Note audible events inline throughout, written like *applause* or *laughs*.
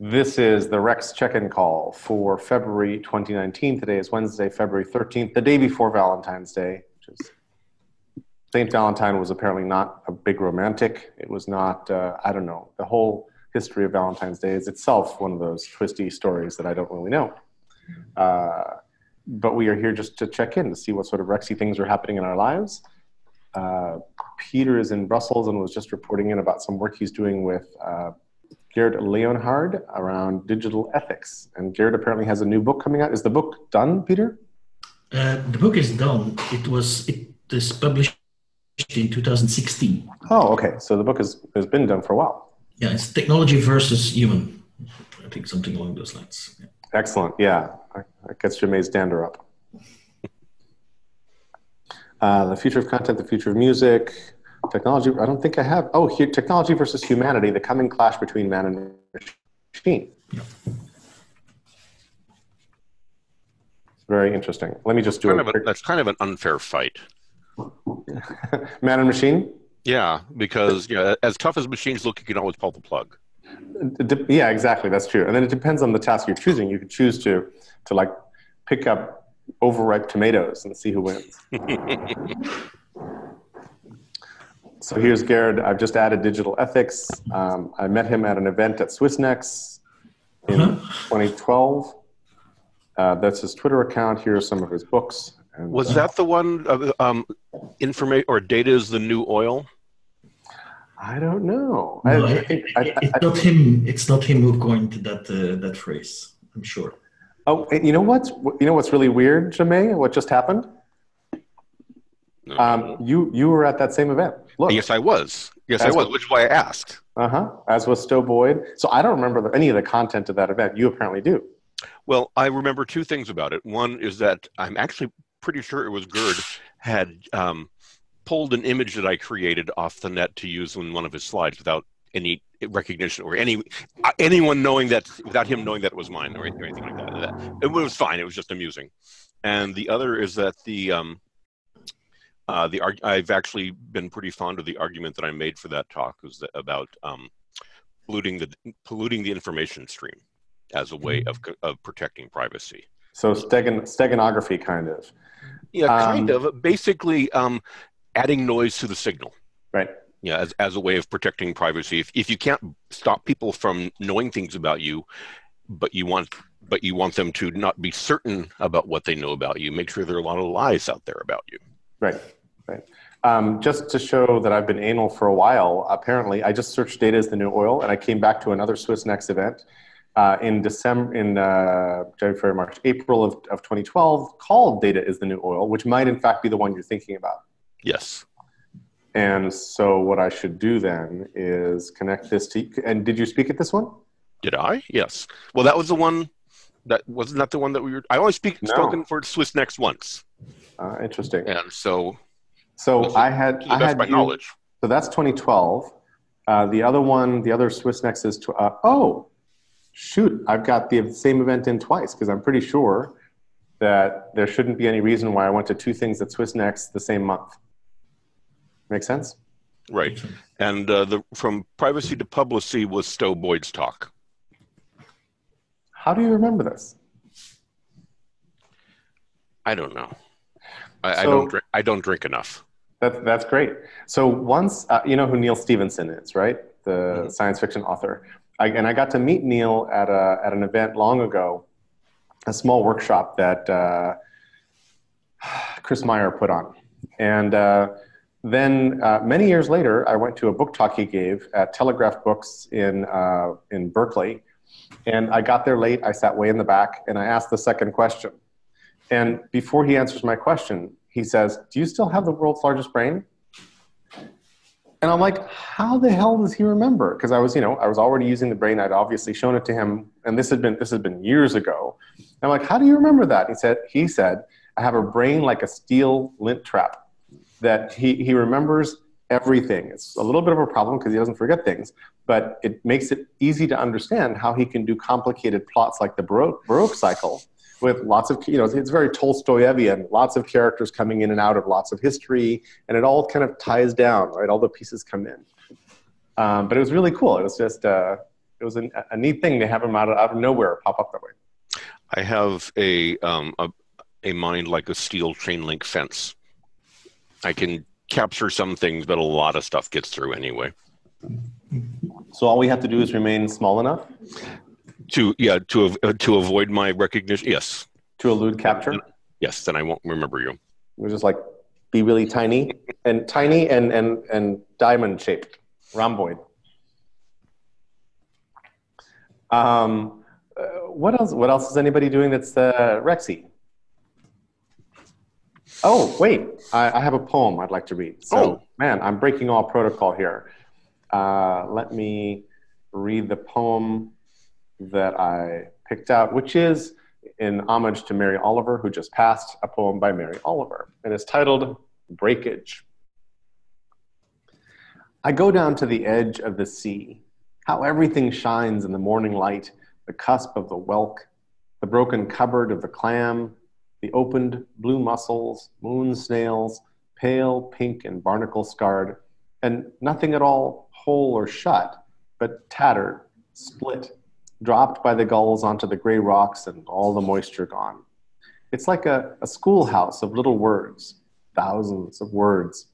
This is the Rex check-in call for February 2019. Today is Wednesday, February 13th, the day before Valentine's Day. Which is Saint Valentine was apparently not a big romantic. It was not. Uh, I don't know. The whole history of Valentine's Day is itself one of those twisty stories that I don't really know. Uh, but we are here just to check in to see what sort of Rexy things are happening in our lives. Uh, Peter is in Brussels and was just reporting in about some work he's doing with Gerd Leonhard around digital ethics. And Gerd apparently has a new book coming out. Is the book done, Peter? Uh, the book is done. It was it is published in 2016. Oh, okay. So the book has, has been done for a while. Yeah, it's technology versus human. I think something along those lines. Yeah. Excellent. Yeah, that gets Jame's dander up. *laughs* Uh, the future of content, the future of music, technology. I don't think I have. Oh, here, technology versus humanity: the coming clash between man and machine. Very interesting. Let me just do kind a a, that's kind of an unfair fight. *laughs* man and machine. Yeah, because yeah, as tough as machines look, you can always pull the plug. Yeah, exactly. That's true. And then it depends on the task you're choosing. You could choose to to like pick up overripe tomatoes and see who wins. *laughs* so here's Gerd. I've just added digital ethics. Um, I met him at an event at SwissNex in uh-huh. 2012. Uh, that's his Twitter account. Here are some of his books. And, Was uh, that the one? Uh, um, information or data is the new oil. I don't know. No, I, I think, I, it's not him. It's not him who coined that uh, that phrase. I'm sure. Oh, you know what's you know what's really weird, Jame? What just happened? No. Um, you you were at that same event. Look. Yes, I was. Yes, I was, which is why I asked. Uh huh. As was Stowe Boyd. So I don't remember the, any of the content of that event. You apparently do. Well, I remember two things about it. One is that I'm actually pretty sure it was Gerd had um, pulled an image that I created off the net to use in one of his slides without any recognition or any anyone knowing that without him knowing that it was mine or, anything like that. It was fine. It was just amusing. And the other is that the um, uh, the I've actually been pretty fond of the argument that I made for that talk was that about um, polluting the polluting the information stream as a way of of protecting privacy. So stegan, steganography, kind of. Yeah, kind um, of. Basically, um, adding noise to the signal. Right yeah, as, as a way of protecting privacy. If, if you can't stop people from knowing things about you, but you want but you want them to not be certain about what they know about you, make sure there are a lot of lies out there about you. Right, right. Um, just to show that I've been anal for a while, apparently I just searched data as the new oil, and I came back to another SwissNex event uh, in December, in uh, January, February, March, April of, of 2012, called "Data is the New Oil," which might in fact be the one you're thinking about. Yes. And so what I should do then is connect this to. And did you speak at this one? Did I? Yes. Well, that was the one. That wasn't that the one that we were. I only speak no. spoken for SwissNex once. Uh, interesting. And so. So I had. I had my you, knowledge. So that's 2012. Uh, the other one, the other SwissNex is. Tw- uh, oh, shoot! I've got the same event in twice because I'm pretty sure that there shouldn't be any reason why I went to two things at SwissNex the same month. Make sense? Right. And uh, the from privacy to publicity was Stowe Boyd's talk. How do you remember this? I don't know. I, so, I don't drink. I don't drink enough. That's that's great. So once uh, you know who Neal Stephenson is, right? The mm-hmm. science fiction author. I, and I got to meet Neal at a at an event long ago, a small workshop that uh, Chris Meyer put on, and uh, then uh, many years later, I went to a book talk he gave at Telegraph Books in uh, in Berkeley, and I got there late. I sat way in the back, and I asked the second question. And before he answers my question, he says, "Do you still have the world's largest brain?" And I'm like, "How the hell does he remember?" Because I was, you know, I was already using the brain. I'd obviously shown it to him, and this had been this had been years ago. And I'm like, "How do you remember that?" He said, "He said I have a brain like a steel lint trap." that he, he remembers everything. It's a little bit of a problem because he doesn't forget things, but it makes it easy to understand how he can do complicated plots like the Baroque, Baroque cycle with lots of, you know, it's very Tolstoyevian, lots of characters coming in and out of lots of history, and it all kind of ties down, right? All the pieces come in. Um, but it was really cool. It was just, uh, it was a, a neat thing to have him out of, out of nowhere pop up that way. I have a, um, a a mind like a steel chain link fence. I can capture some things, but a lot of stuff gets through anyway. So all we have to do is remain small enough To yeah to uh, to avoid my recognition. Yes, to elude capture. yes. Then I won't remember you. We're just like be really tiny and tiny and and and diamond shaped, rhomboid. Um, uh, what else? What else is anybody doing that's uh, Rexy? Oh, wait, I, I, have a poem I'd like to read. So, oh. man, I'm breaking all protocol here. Uh, let me read the poem that I picked out, which is in homage to Mary Oliver, who just passed, a poem by Mary Oliver, and it's titled Breakage. I go down to the edge of the sea, how everything shines in the morning light, the cusp of the whelk, the broken cupboard of the clam, the opened blue mussels, moon snails, pale pink and barnacle scarred, and nothing at all whole or shut, but tattered, split, dropped by the gulls onto the gray rocks and all the moisture gone. It's like a, a schoolhouse of little words, thousands of words.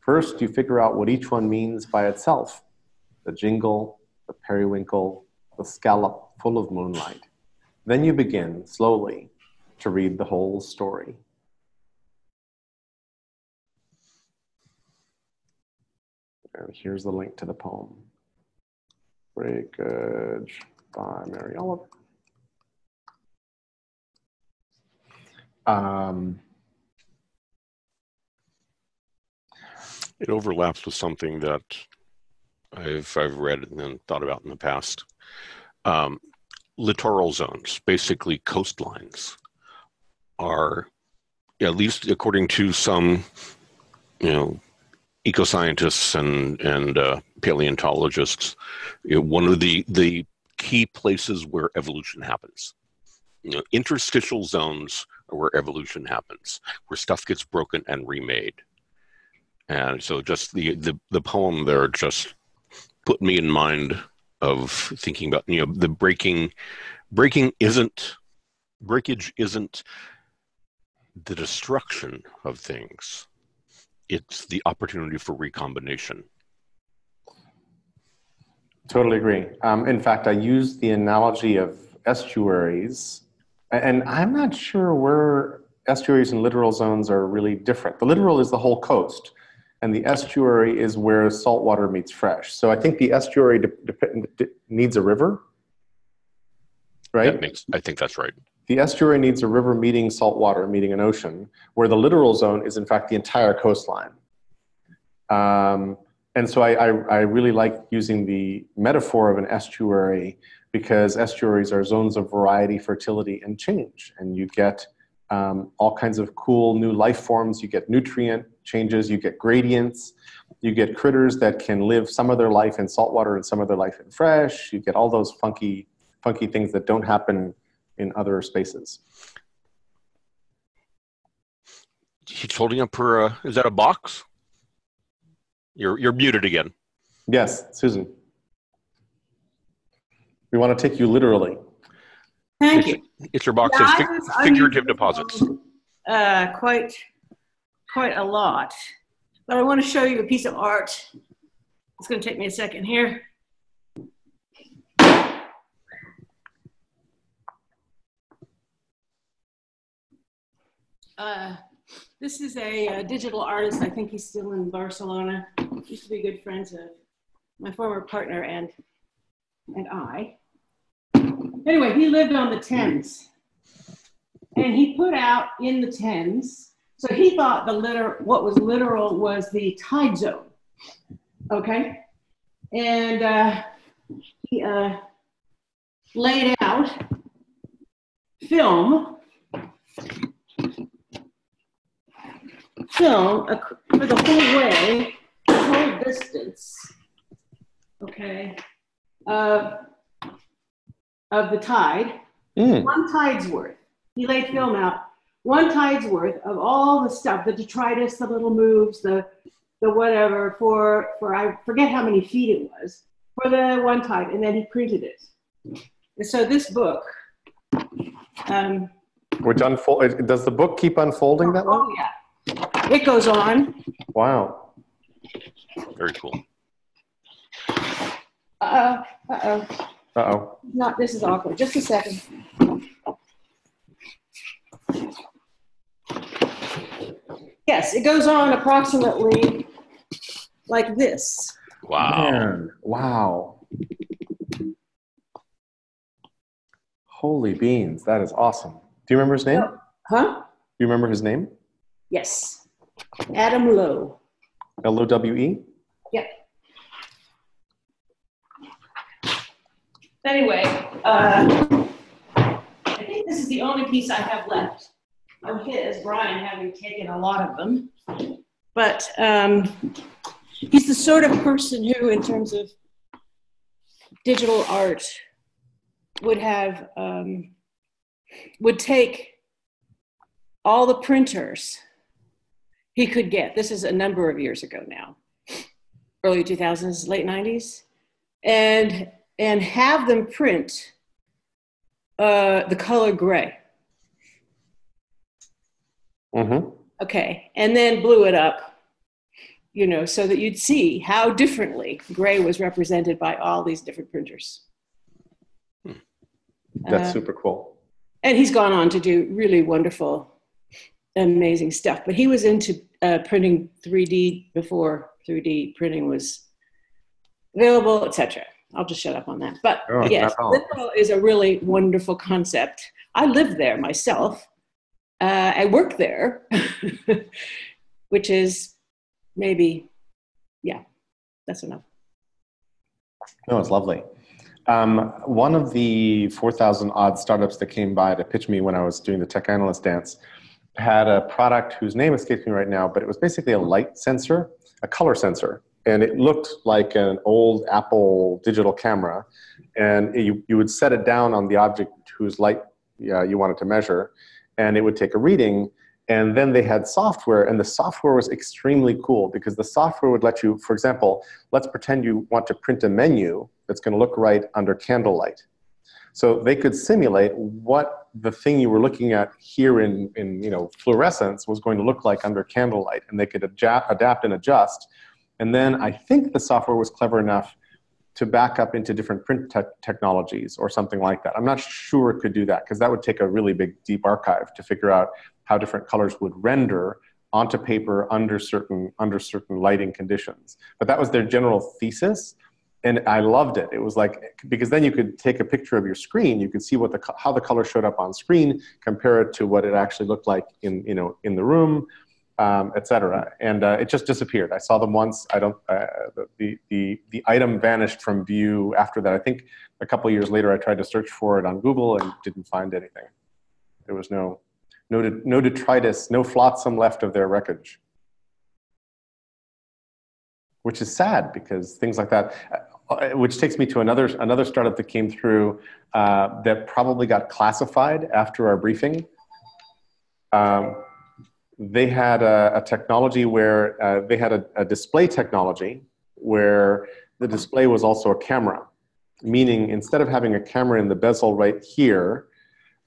First, you figure out what each one means by itself the jingle, the periwinkle, the scallop full of moonlight. Then you begin, slowly, to read the whole story. And here's the link to the poem. Breakage by Mary Oliver. Um, it overlaps with something that I've I've read and then thought about in the past. Um, littoral zones, basically coastlines, are, at least according to some, you know, ecoscientists and and uh, paleontologists, you know, one of the the key places where evolution happens. You know, interstitial zones are where evolution happens, where stuff gets broken and remade. And so, just the the, the poem there just put me in mind of thinking about you know the breaking breaking isn't breakage isn't the destruction of things, it's the opportunity for recombination. Totally agree. Um, in fact, I use the analogy of estuaries, and I'm not sure where estuaries and littoral zones are really different. The littoral is the whole coast, and the estuary is where salt water meets fresh. So I think the estuary de- de- needs a river, right? Makes, I think that's right. The estuary needs a river meeting salt water, meeting an ocean, where the littoral zone is in fact the entire coastline. Um, and so I, I, I, really like using the metaphor of an estuary because estuaries are zones of variety, fertility, and change. And you get um, all kinds of cool new life forms. You get nutrient changes, you get gradients, you get critters that can live some of their life in saltwater and some of their life in fresh. You get all those funky, funky things that don't happen in other spaces. She's holding up her. Uh, is that a box? You're you're muted again. Yes, Susan. We want to take you literally. Thank it's, you. It's your box yeah, of fig- figurative deposits. Uh, quite, quite a lot. But I want to show you a piece of art. It's going to take me a second here. Uh, this is a, a, digital artist. I think he's still in Barcelona. Used to be good friends of my former partner and and I. Anyway, he lived on the Thames, and he put out in the Thames. So he thought the liter what was literal was the tide zone. Okay, and uh, he uh, laid out film film for the whole way, the whole distance, okay, of, of the tide, mm. one tide's worth. He laid film out, one tide's worth of all the stuff, the detritus, the little moves, the the whatever, for, for I forget how many feet it was, for the one tide, and then he printed it. And so this book, um, Which unfold? Does the book keep unfolding that way? oh yeah, it goes on. Wow. Very cool. Uh oh, uh oh, Uh oh. not this is awkward. Just a second. Yes, it goes on approximately like this. Wow. Man, wow. Holy beans, that is awesome. Do you remember his name? Do Huh? Do you remember his name? Yes. Adam Lowe. L O W E? Yep. Anyway, uh, I think this is the only piece I have left of his, Brian having taken a lot of them. But um, he's the sort of person who, in terms of digital art, would have um, would take all the printers he could get. This is a number of years ago now early 2000s, late 90s, and and have them print uh, the color gray. Mm-hmm. Okay, and then blew it up, you know, so that you'd see how differently gray was represented by all these different printers. That's Uh, super cool. and he's gone on to do really wonderful, amazing stuff. But he was into uh, printing 3D before 3D printing was available, etc. I'll just shut up on that. But Oh, yes. Liverpool is a really wonderful concept. I live there myself. Uh, I work there, *laughs* which is maybe, yeah, that's enough. No, it's lovely. Um, one of the 4,000 odd startups that came by to pitch me when I was doing the tech analyst dance had a product whose name escapes me right now, but it was basically a light sensor, a color sensor. And it looked like an old Apple digital camera. And you, you would set it down on the object whose light uh, you wanted to measure, and it would take a reading. And then they had software, and the software was extremely cool because the software would let you, for example, let's pretend you want to print a menu that's going to look right under candlelight. So they could simulate what the thing you were looking at here in, in you know, fluorescence was going to look like under candlelight, and they could adja- adapt and adjust. And then I think the software was clever enough to back up into different print te- technologies or something like that. I'm not sure it could do that because that would take a really big, deep archive to figure out how different colors would render onto paper under certain under certain lighting conditions. But that was their general thesis, and I loved it. It was like because then you could take a picture of your screen, you could see what the how the color showed up on screen, compare it to what it actually looked like in you know in the room, um, etc. And uh, it just disappeared. I saw them once. I don't. Uh, the the the item vanished from view after that. I think a couple years later, I tried to search for it on Google and didn't find anything. There was no no, no detritus, no flotsam left of their wreckage. Which is sad because things like that, which takes me to another, another startup that came through uh, that probably got classified after our briefing. Um, they had a, a technology where uh, they had a, a display technology where the display was also a camera, meaning instead of having a camera in the bezel right here,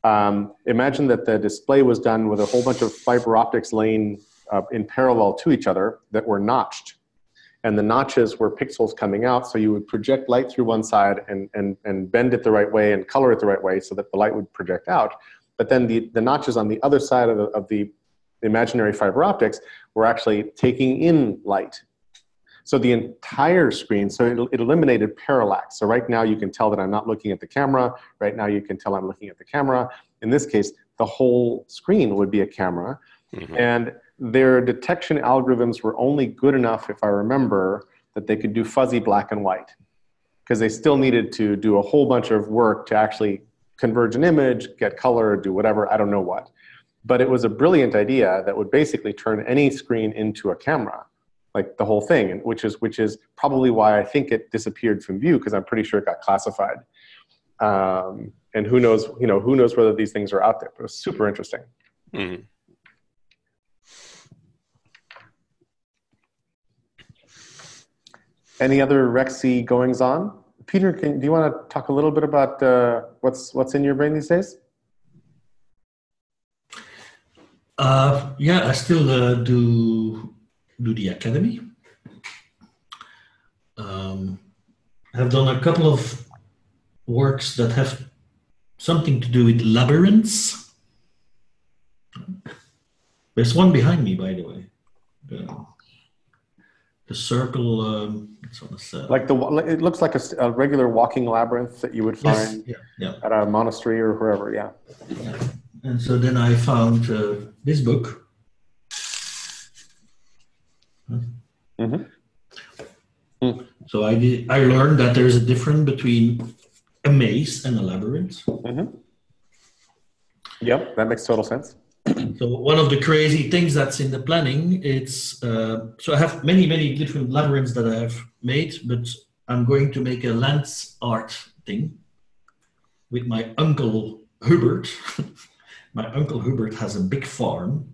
um, imagine that the display was done with a whole bunch of fiber optics laying uh, in parallel to each other that were notched. And the notches were pixels coming out, so you would project light through one side and, and, and bend it the right way and color it the right way so that the light would project out. But then the, the notches on the other side of the, of the imaginary fiber optics were actually taking in light. So the entire screen, so it, it eliminated parallax. So right now you can tell that I'm not looking at the camera. Right now you can tell I'm looking at the camera. In this case, the whole screen would be a camera. Mhm. And their detection algorithms were only good enough, if I remember, that they could do fuzzy black and white. Because they still needed to do a whole bunch of work to actually converge an image, get color, do whatever, I don't know what. But it was a brilliant idea that would basically turn any screen into a camera, like the whole thing, which is which is probably why I think it disappeared from view because I'm pretty sure it got classified. Um, and who knows, you know, who knows whether these things are out there? But it was super interesting. Mhm. Any other Rexy goings on? Peter, can, do you want to talk a little bit about uh, what's what's in your brain these days? Uh, yeah, I still uh, do do the academy. Um, I've done a couple of works that have something to do with labyrinths. There's one behind me, by the way. The, the circle. Um, the set. Like the it looks like a regular walking labyrinth that you would yes, find yeah, yeah. at a monastery or wherever. Yeah. And so then I found uh, this book. Mhm. So I did, I learned that there's a difference between a maze and a labyrinth. Yep, that makes total sense. *clears throat* So one of the crazy things that's in the planning, it's uh, so I have many many different labyrinths that I have made, but I'm going to make a land art thing with my uncle Hubert. *laughs* my uncle Hubert has a big farm,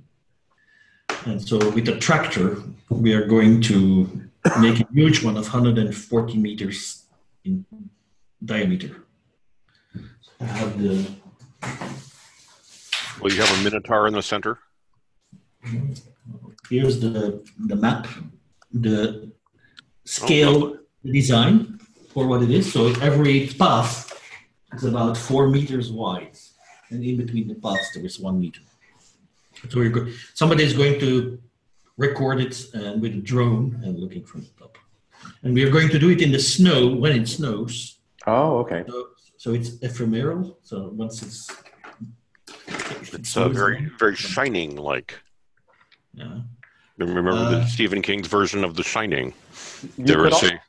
and so with a tractor, we are going to make a huge one of 140 meters in diameter. I have the Will you have a minotaur in the center? here's the the map, the oh, scale design for what it is. So every path is about four meters wide, and in between the paths there is one meter. So you're go- somebody is going to record it and with a drone and looking from the top. And we are going to do it in the snow when it snows. Oh, okay. So, so it's ephemeral. So once it's It's uh, very, very shining like. yeah. Remember Uh, the Stephen King's version of The Shining? There was a,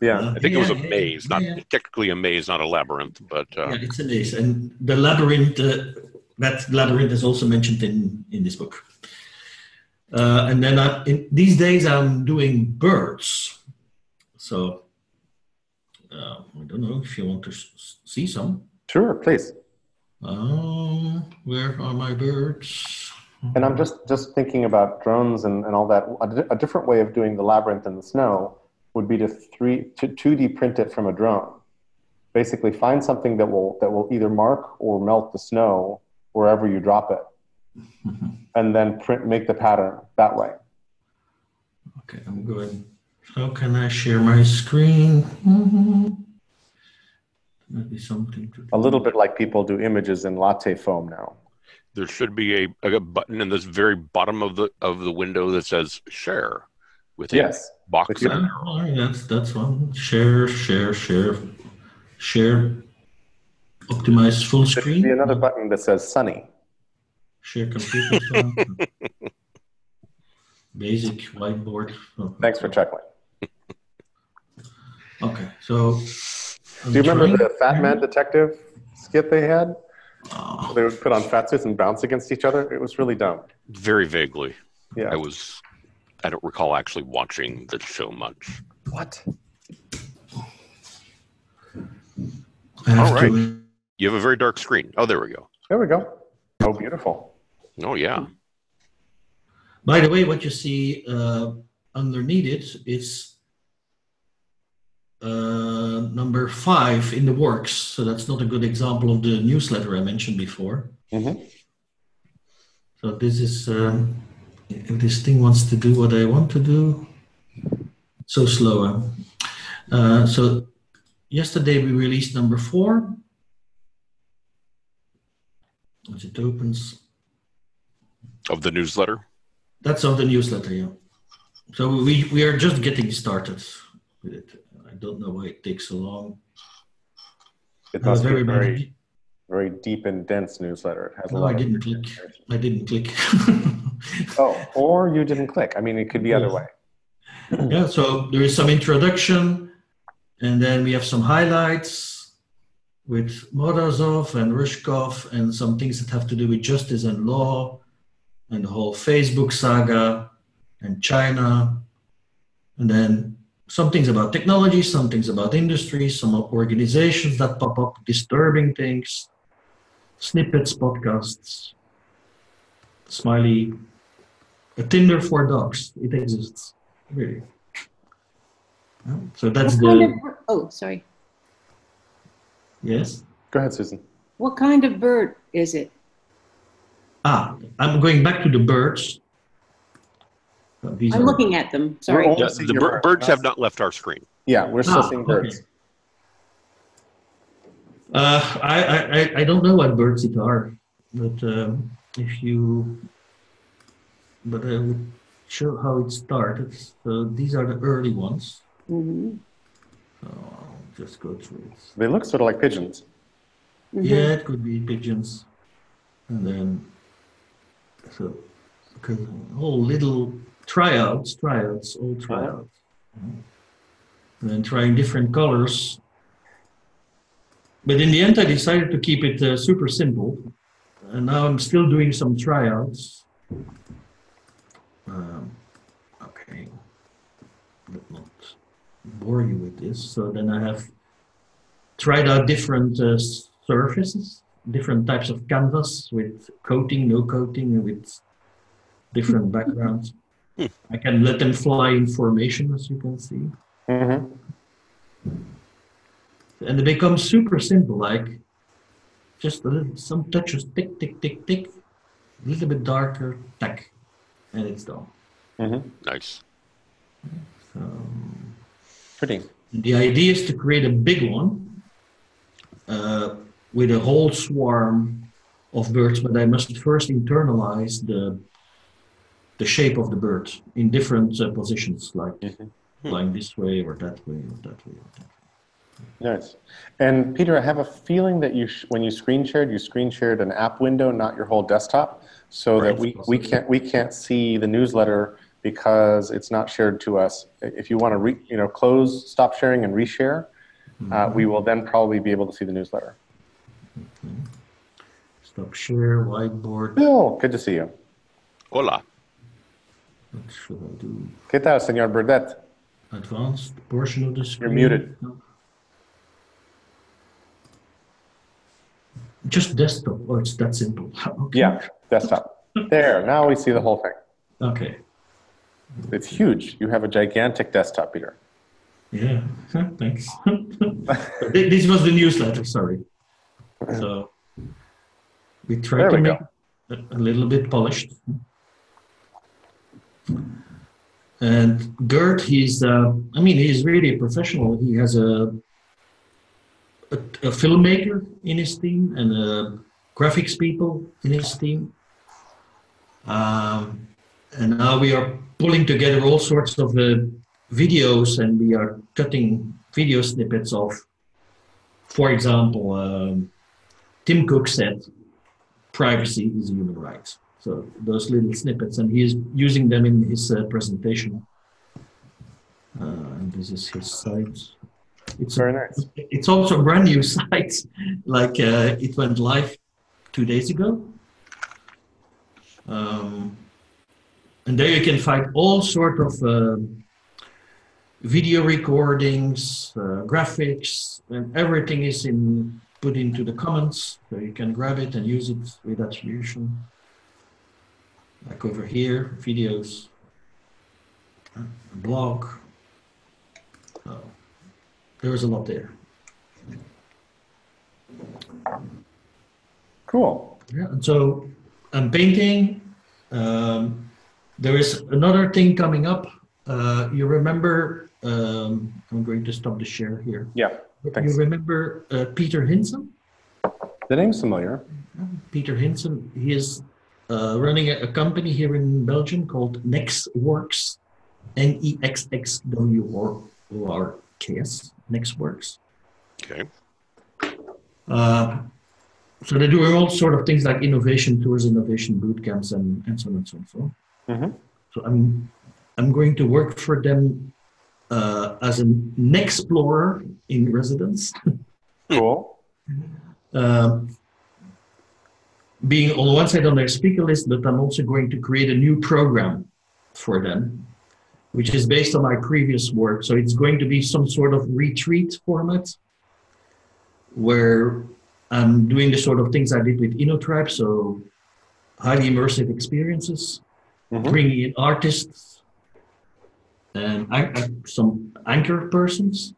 yeah. I think it was a Yeah, yeah, maze, not yeah. technically a maze, not a labyrinth, but uh, Yeah, it's a maze, and the labyrinth. Uh, that labyrinth is also mentioned in in this book. Uh, and then I, in, these days I'm doing birds. So uh, I don't know if you want to s- s- see some. Sure, please. Um, where are my birds? And I'm just just thinking about drones and, and all that. A, di- a different way of doing the labyrinth in the snow would be to three to two D print it from a drone. Basically, find something that will that will either mark or melt the snow wherever you drop it, *laughs* and then print make the pattern that way. Okay, I'm good. How can I share my screen? *laughs* Mhm. Maybe something to. A little bit like people do images in latte foam now. there should be a, a button in this very bottom of the of the window that says share with a Yes. box With and your- Oh, that's that's one. Share, share, share, share. Optimize full There should screen. be another button that says sunny. Share computer. file. *laughs* Basic whiteboard. Thanks for checking. *laughs* Okay, so. Do you remember the Fat Man Detective skit they had? Oh, They would put on fat suits and bounce against each other. It was really dumb. Very vaguely. Yeah. I was I don't recall actually watching the show much. What? All right. to- You have a very dark screen. Oh, there we go. There we go. Oh, beautiful. Oh yeah. By the way, what you see uh, underneath it is uh, number five in the works. So that's not a good example of the newsletter I mentioned before. Mhm. So this is um, if this thing wants to do what I want to do. So slower. Uh, so yesterday we released number four. As it opens, Of the newsletter. that's of the newsletter, yeah. So we, we are just getting started with it. I don't know why it takes so long. It must be very very, very deep and dense newsletter. It has a lot I didn't click. I didn't click. Oh, or you didn't click. I mean, it could be other way. *clears throat* yeah, so there is some introduction, and then we have some highlights with Morozov and Rushkoff, and some things that have to do with justice and law, and the whole Facebook saga, and China, and then some things about technology, some things about industry, some organizations that pop up, disturbing things, snippets, podcasts, smiley, a Tinder for dogs. It exists, really. So that's What kind of- oh, sorry. Yes. Go ahead, Susan. What kind of bird is it? Ah, I'm going back to the birds. Uh, these I'm are- looking at them. Sorry. Yeah, the your bir- birds have not left our screen. Yeah, we're still Ah, seeing okay. birds. Uh, I, I, I- I don't know what birds it are, but um, if you, but I would show how it started. So these are the early ones. Mhm. So I'll just go through it. They look sort of like pigeons. Mhm. Yeah, it could be pigeons, and then so because all little tryouts, tryouts, all tryouts, and then trying different colors. But in the end, I decided to keep it uh, super simple, and now I'm still doing some tryouts. Um, okay, let not bore you with this. So then I have tried out different uh, surfaces, different types of canvas with coating, no coating, with different *laughs* backgrounds. Hmm. I can let them fly in formation, as you can see. Mm-hmm. And they become super simple, like just a little, some touches, tick, tick, tick, tick, a little bit darker, tack, and it's done. Mm-hmm. Nice. So, Pretty. The idea is to create a big one uh, with a whole swarm of birds, but I must first internalize the the shape of the bird in different uh, positions, like Mhm. flying this way or that way or that way or that way. Nice. And Peter, I have a feeling that you, sh- when you screen shared, you screen shared an app window, not your whole desktop, so that we, we can't we can't see the newsletter because it's not shared to us. If you want to re, you know close, stop sharing, and reshare, uh, we will then probably be able to see the newsletter. Stop share, whiteboard. Bill, good to see you. Hola. What should I do? ¿Qué tal, señor Burdett? Advanced portion of the screen. You're muted. No. Just desktop. Oh, it's that simple. *laughs* Okay. Yeah, desktop. There. Now we see the whole thing. Okay. It's huge. You have a gigantic desktop, Peter. Yeah, *laughs* thanks. *laughs* Th- this was the newsletter, sorry. So we tried There to we make it a, a little bit polished. And Gerd, he's, uh, I mean, he's really a professional. He has a, a, a filmmaker in his team and a graphics people in his team. Um, and now we are pulling together all sorts of uh, videos and we are cutting video snippets of, for example, um, Tim Cook said, privacy is a human right. So those little snippets, and he is using them in his uh, presentation. Uh, and this is his site. It's Very a, nice. It's also a brand new *laughs* site. like uh, it went live two days ago. Um, and there you can find all sort of um video recordings, uh, graphics, and everything is in put into the comments, so you can grab it and use it with attribution. Like over here, videos, uh, blog. So there is a lot there. Cool. Yeah, and so I'm painting. Um, there is another thing coming up. Uh, you remember? Um, I'm going to stop the share here. Yeah. Thanks. You remember uh, Peter Hinssen? The name's familiar. Peter Hinssen. He is uh, running a, a company here in Belgium called Nexxworks. N E X X W O R K S. Nexxworks. Okay. Uh, so they're doing all sort of things like innovation tours, innovation boot camps, and, and so on and so forth. So, Mhm. so I'm I'm going to work for them uh, as an explorer in residence, Cool. *laughs* um, being on one side on their speaker list, but I'm also going to create a new program for them, which is based on my previous work. So it's going to be some sort of retreat format where I'm doing the sort of things I did with InnoTribe, so highly immersive experiences, Mhm. bringing in artists and an- some anchor persons,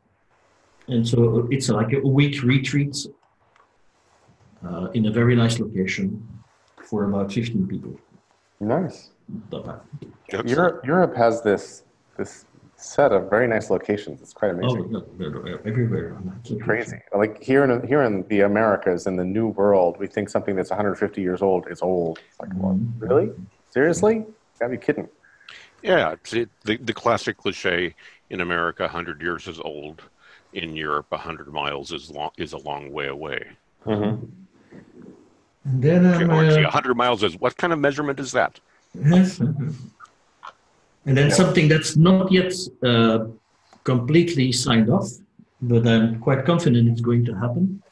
and so it's like a week retreat uh, in a very nice location for about 15 people. Nice. Not bad. Excellent. Europe, Europe has this this set of very nice locations. It's quite Oh, amazing. yeah, they're- they're everywhere. Crazy. Like here in here in the Americas in the New World, we think something that's 150 years old is old. It's like, what? Mhm. really? Seriously? You gotta be kidding. Yeah, it, the the classic cliche in America, 100 years is old. In Europe, 100 miles is long is a long way away. Mm-hmm. And then Okay, um, or gee, uh, 100 miles is what kind of measurement is that? Yes. And then Yeah. something that's not yet uh, completely signed off, but I'm quite confident it's going to happen.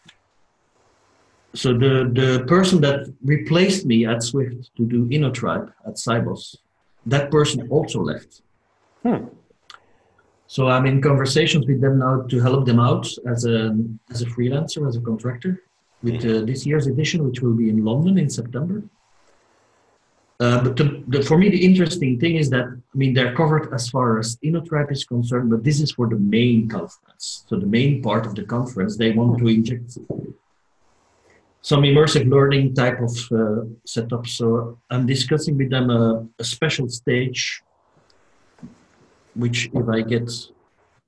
So the, the person that replaced me at Swift to do InnoTribe at Sibos, that person also left. Hmm. So I'm in conversations with them now to help them out as a as a freelancer, as a contractor, with uh, this year's edition, which will be in London in September. Uh, but the, the, for me, the interesting thing is that I mean they're covered as far as InnoTribe is concerned, but this is for the main conference. So the main part of the conference, they want to inject some immersive learning type of uh, setup. So I'm discussing with them a, a special stage, which if I get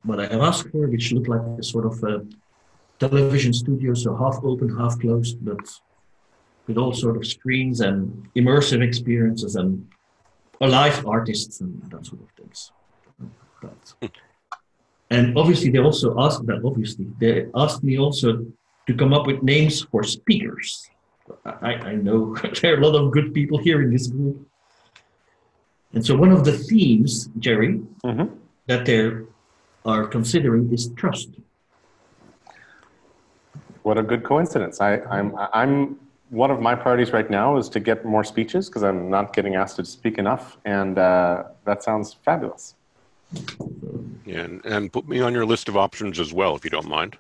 what I have asked for, which look like a sort of a television studios, so half open, half closed, but with all sort of screens and immersive experiences and live artists and that sort of things. But, and obviously, they also asked that. Obviously, they asked me also to come up with names for speakers. I, I know *laughs* there are a lot of good people here in this group. And so, one of the themes, Jerry, Mm-hmm. that they are considering is trust. What a good coincidence. I, I'm I'm one of my priorities right now is to get more speeches because I'm not getting asked to speak enough, and uh, that sounds fabulous. And and put me on your list of options as well, if you don't mind.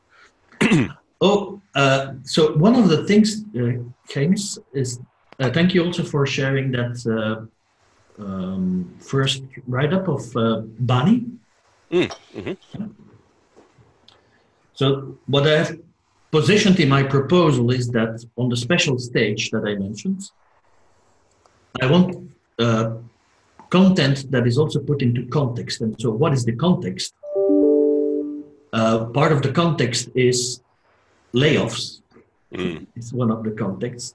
*clears throat* Oh, uh, so one of the things, uh, James, is uh, thank you also for sharing that uh, um, first write up of uh, Bani. Mm, mhm. So, what I have positioned in my proposal is that on the special stage that I mentioned, I want uh, content that is also put into context. And so, what is the context? Uh, part of the context is layoffs Mm, it's one of the contexts.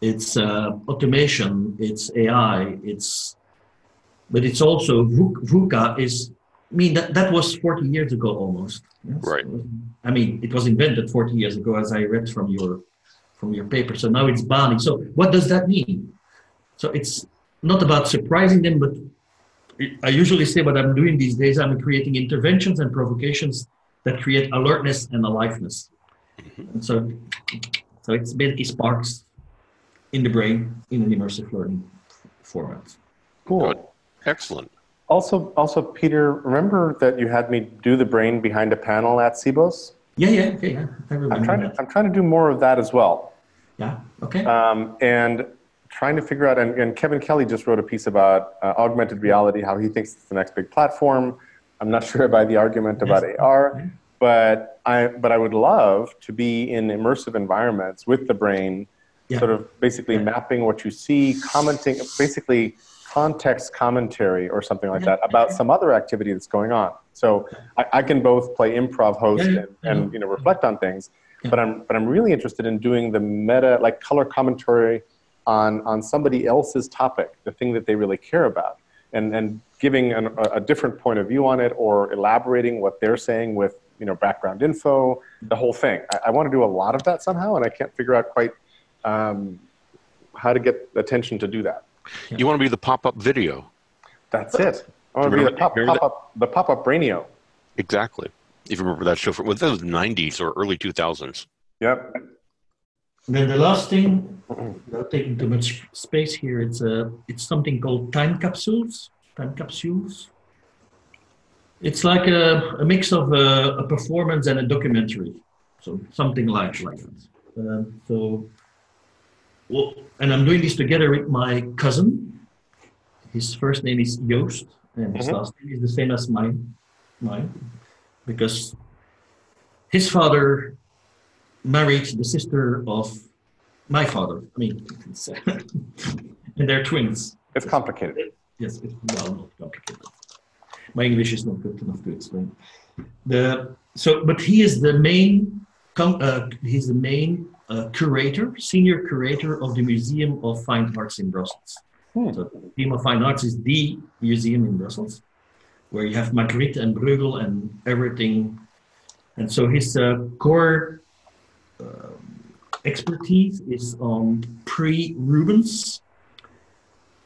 It's uh, automation, it's AI, it's, but it's also VU- VUCA is, I mean, that, that was 40 years ago almost. Yes? Right. I mean, it was invented 40 years ago, as I read from your, from your paper. So now it's Bani. So what does that mean? So it's not about surprising them, but I usually say what I'm doing these days, I'm creating interventions and provocations that create alertness and aliveness. Mm-hmm. And so, so it's basically sparks in the brain in an immersive learning format. Cool. Good. excellent. Also, also, Peter, remember that you had me do the brain behind a panel at Sibos? Yeah, yeah, okay, yeah. I remember I'm trying to. I'm trying to do more of that as well. Yeah, okay. Um, and trying to figure out, and, and Kevin Kelly just wrote a piece about uh, augmented reality, how he thinks it's the next big platform. I'm not *laughs* sure about the argument about Yes. AR, but I, but I would love to be in immersive environments with the brain, Yeah. sort of basically Yeah. mapping what you see, commenting, basically context commentary or something like that about some other activity that's going on. So I, I can both play improv host and, and you know reflect on things, but I'm but I'm really interested in doing the meta like color commentary on on somebody else's topic, the thing that they really care about, and and giving an, a, a different point of view on it or elaborating what they're saying with you know background info, the whole thing. I, I want to do a lot of that somehow, and I can't figure out quite um, how to get attention to do that. You want to be the pop-up video. That's it. I want to be the pop, pop up the pop up brainio. Exactly. If you remember that show from well, that was 90s or early 2000s. Yep. Then the last thing, without taking too much space here, it's a it's something called time capsules. Time capsules. It's like a, a mix of a, a performance and a documentary, so something like like that. Um, so, well, and I'm doing this together with my cousin. His first name is Joost, and his Mhm. last name is the same as mine, mine, because his father married the sister of my father. I mean, *laughs* and they're twins. It's complicated. Yes, it's well not complicated. My English is not good enough to explain. The so, but he is the main. Uh, he's the main uh, curator, senior curator of the Museum of Fine Arts in Brussels. Hmm. So, the Museum of Fine Arts is the museum in Brussels, where you have Magritte and Bruegel and everything. And so his uh, core uh, expertise is on pre-Rubens,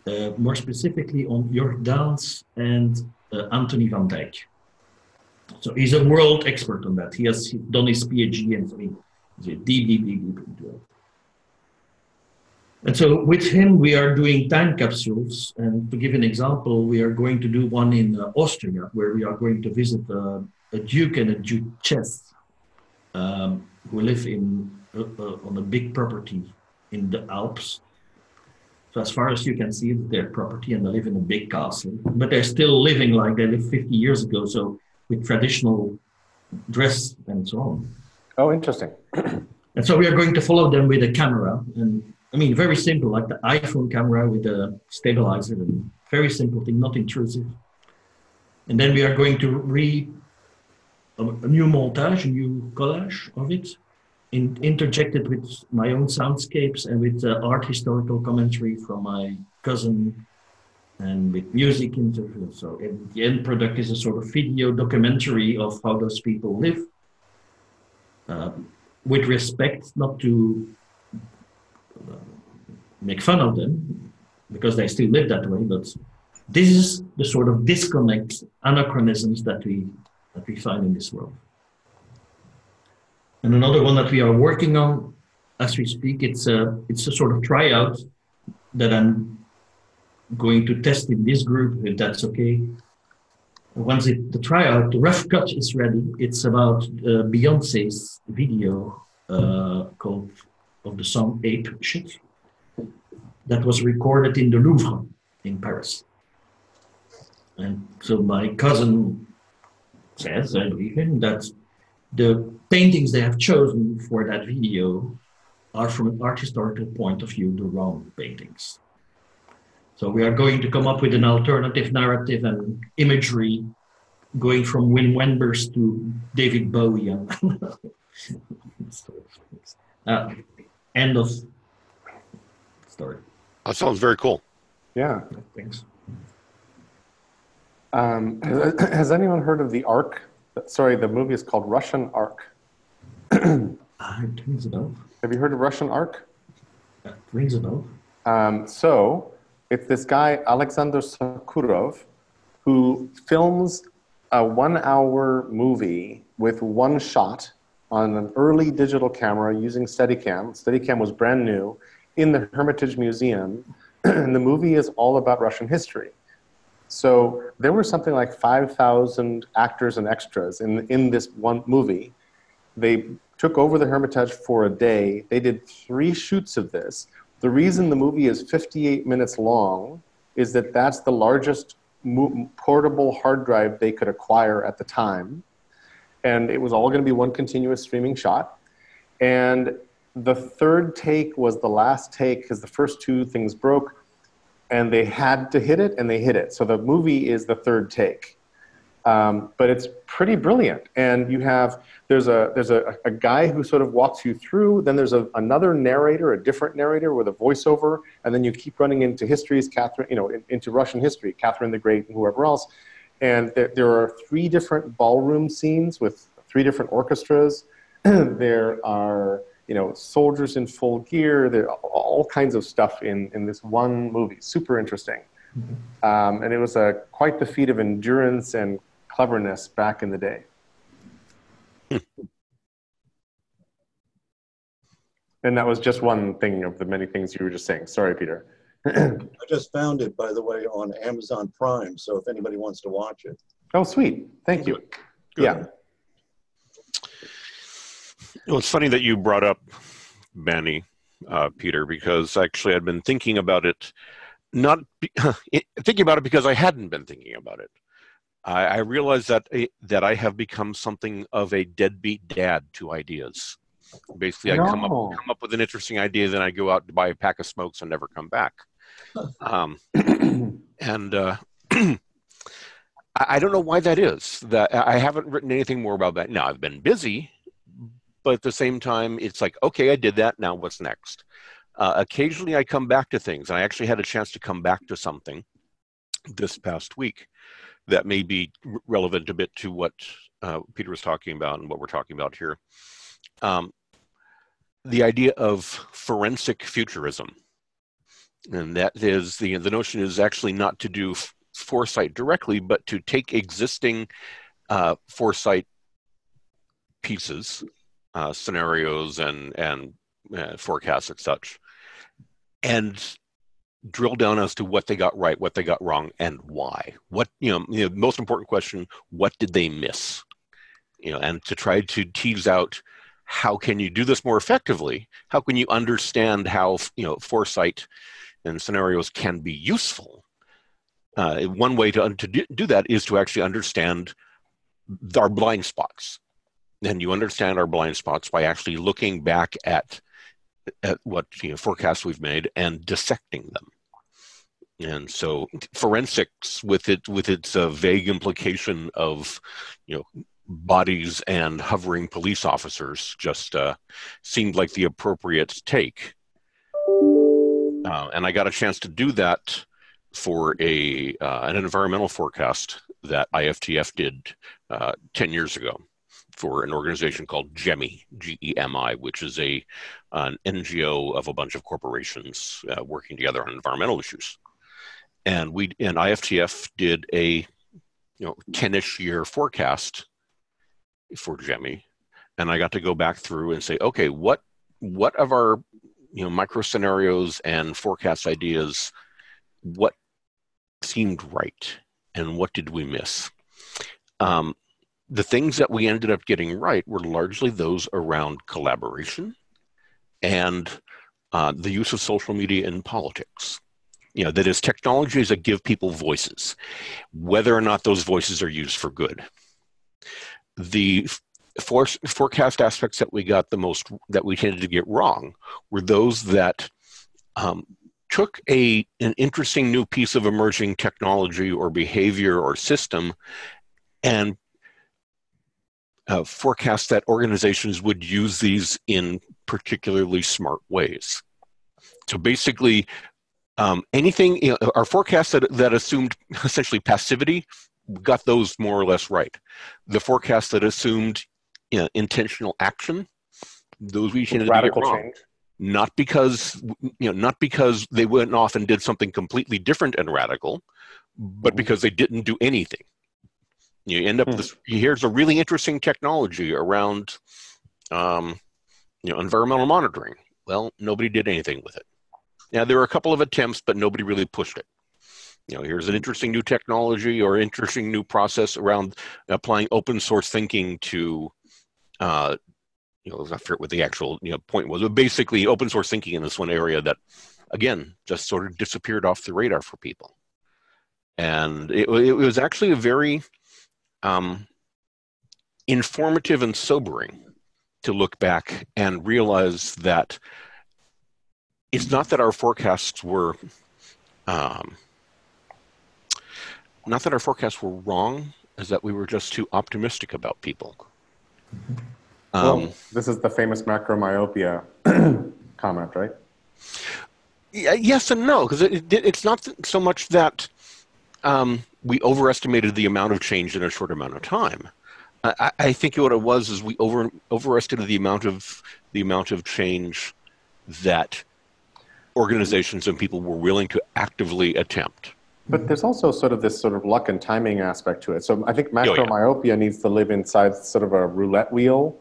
uh, more specifically on Jordaens and uh, Anthony van Dyck. So he's a world expert on that. He has done his PhD and so he's deep, deep, deep, deep into it. And so with him, we are doing time capsules. And to give an example, we are going to do one in uh, Austria, where we are going to visit uh, a duke and a duchess um, who live in uh, uh, on a big property in the Alps. So as far as you can see, their property, and they live in a big castle. But they're still living like they lived 50 years ago, so with traditional dress and so on. Oh, interesting. *clears throat* and so we are going to follow them with a camera, and I mean, very simple, like the iPhone camera with a stabilizer, and very simple thing, not intrusive. And then we are going to re a, a new montage, a new collage of it, in, interjected with my own soundscapes and with uh, art historical commentary from my cousin and with music interviews. So the end product is a sort of video documentary of how those people live uh, with respect, not to uh, make fun of them because they still live that way, but this is the sort of disconnect anachronisms that we that we find in this world. And another one that we are working on as we speak, it's a, it's a sort of tryout that I'm going to test in this group, if that's okay. Once it, the tryout, the rough cut is ready. It's about uh, Beyonce's video uh, called of the song Ape Shit that was recorded in the Louvre in Paris. And so my cousin says, I believe him, that the paintings they have chosen for that video are from an art historical point of view the wrong paintings. So we are going to come up with an alternative narrative and imagery going from Wim Wenders to David Bowie. *laughs* Uh, end of story. That sounds very cool. Yeah. Thanks. Um, *clears throat* has anyone heard of the Ark Sorry, the movie is called Russian Ark. *clears throat* uh, rings a bell. Have you heard of Russian Ark? Uh, rings a bell. Um, so it's this guy Alexander Sokurov who films a one-hour movie with one shot on an early digital camera using Steadicam. Steadicam was brand new in the Hermitage Museum, *clears throat* and the movie is all about Russian history. So there were something like 5,000 actors and extras in, in this one movie. They took over the Hermitage for a day. They did three shoots of this. The reason the movie is 58 minutes long is that that's the largest portable hard drive they could acquire at the time. And it was all going to be one continuous streaming shot. And the third take was the last take because the first two things broke and they had to hit it and they hit it. So the movie is the third take. Um, but it's pretty brilliant. And you have, there's a, there's a, a guy who sort of walks you through, then there's a, another narrator, a different narrator with a voiceover, and then you keep running into histories, Catherine, you know, in, into Russian history, Catherine the Great and whoever else. And there, there are three different ballroom scenes with three different orchestras. *clears throat* there are you know, soldiers in full gear. There are all kinds of stuff in, in this one movie. Super interesting. Mm-hmm. Um, and it was a, quite the feat of endurance and cleverness back in the day. *laughs* and that was just one thing of the many things you were just saying. Sorry, Peter. *clears throat* I just found it, by the way, on Amazon Prime. So if anybody wants to watch it. Oh, sweet. Thank you. Good. Yeah. Well, it's funny that you brought up Benny, uh, Peter, because actually I'd been thinking about it, not be, *laughs* thinking about it because I hadn't been thinking about it. I, I realize that that I have become something of a deadbeat dad to ideas. Basically, I come up come up with an interesting idea, then I go out to buy a pack of smokes and never come back. *laughs* Um, and uh, *clears throat* I I don't know why that is. That I haven't written anything more about that. Now I've been busy, but at the same time, it's like, okay, I did that. Now what's next? Uh, occasionally, I come back to things, and I actually had a chance to come back to something this past week that may be relevant a bit to what uh, Peter was talking about and what we're talking about here. Um, the idea of forensic futurism, and that is the the notion is actually not to do foresight directly, but to take existing uh, foresight pieces, uh, scenarios, and and uh, forecasts and such, and drill down as to what they got right, what they got wrong, and why. What you know, you know, most important question: what did they miss? You know, and to try to tease out how can you do this more effectively? How can you understand how you know foresight and scenarios can be useful? Uh, one way to, to do- that is to actually understand our blind spots. And you understand our blind spots by actually looking back at at what you know, forecasts we've made and dissecting them. And so forensics, with it with its uh, vague implication of, you know, bodies and hovering police officers, just uh, seemed like the appropriate take. Uh, and I got a chance to do that for a uh, an environmental forecast that IFTF did uh, ten years ago for an organization called GEMI, G-E-M-I, which is a an NGO of a bunch of corporations uh, working together on environmental issues. And we and IFTF did a you know 10ish year forecast for GEMI, and I got to go back through and say, okay, what what of our you know micro scenarios and forecast ideas, what seemed right, and what did we miss? Um, the things that we ended up getting right were largely those around collaboration and uh, the use of social media in politics. You know, that is technologies that give people voices, whether or not those voices are used for good. The for, forecast aspects that we got the most, that we tended to get wrong, were those that um, took a an interesting new piece of emerging technology or behavior or system and uh, forecast that organizations would use these in particularly smart ways. So basically, um, anything, you know, our forecasts that, that assumed essentially passivity got those more or less right. The forecasts that assumed you know, intentional action, those we tended to get wrong. change. Not because you know, not because they went off and did something completely different and radical, but Mhm. because they didn't do anything. You end up Hmm. this. Here's a really interesting technology around, um, you know, environmental monitoring. Well, nobody did anything with it. Now there were a couple of attempts, but nobody really pushed it. You know, here's an interesting new technology or interesting new process around applying open source thinking to, uh, you know, I forget what the actual you know point was, but basically open source thinking in this one area that, again, just sort of disappeared off the radar for people. And it, it was actually a very um, informative and sobering to look back and realize that it's not that our forecasts were um, not that our forecasts were wrong is that we were just too optimistic about people um, well, this is the famous macro myopia *clears throat* comment, right? Yes and no, because it, it, it's not so much that um, we overestimated the amount of change in a short amount of time. I, I- I think what it was is we over overestimated the amount of the amount of change that organizations and people were willing to actively attempt. But there's also sort of this sort of luck and timing aspect to it. So I think macro Oh, yeah. myopia needs to live inside sort of a roulette wheel,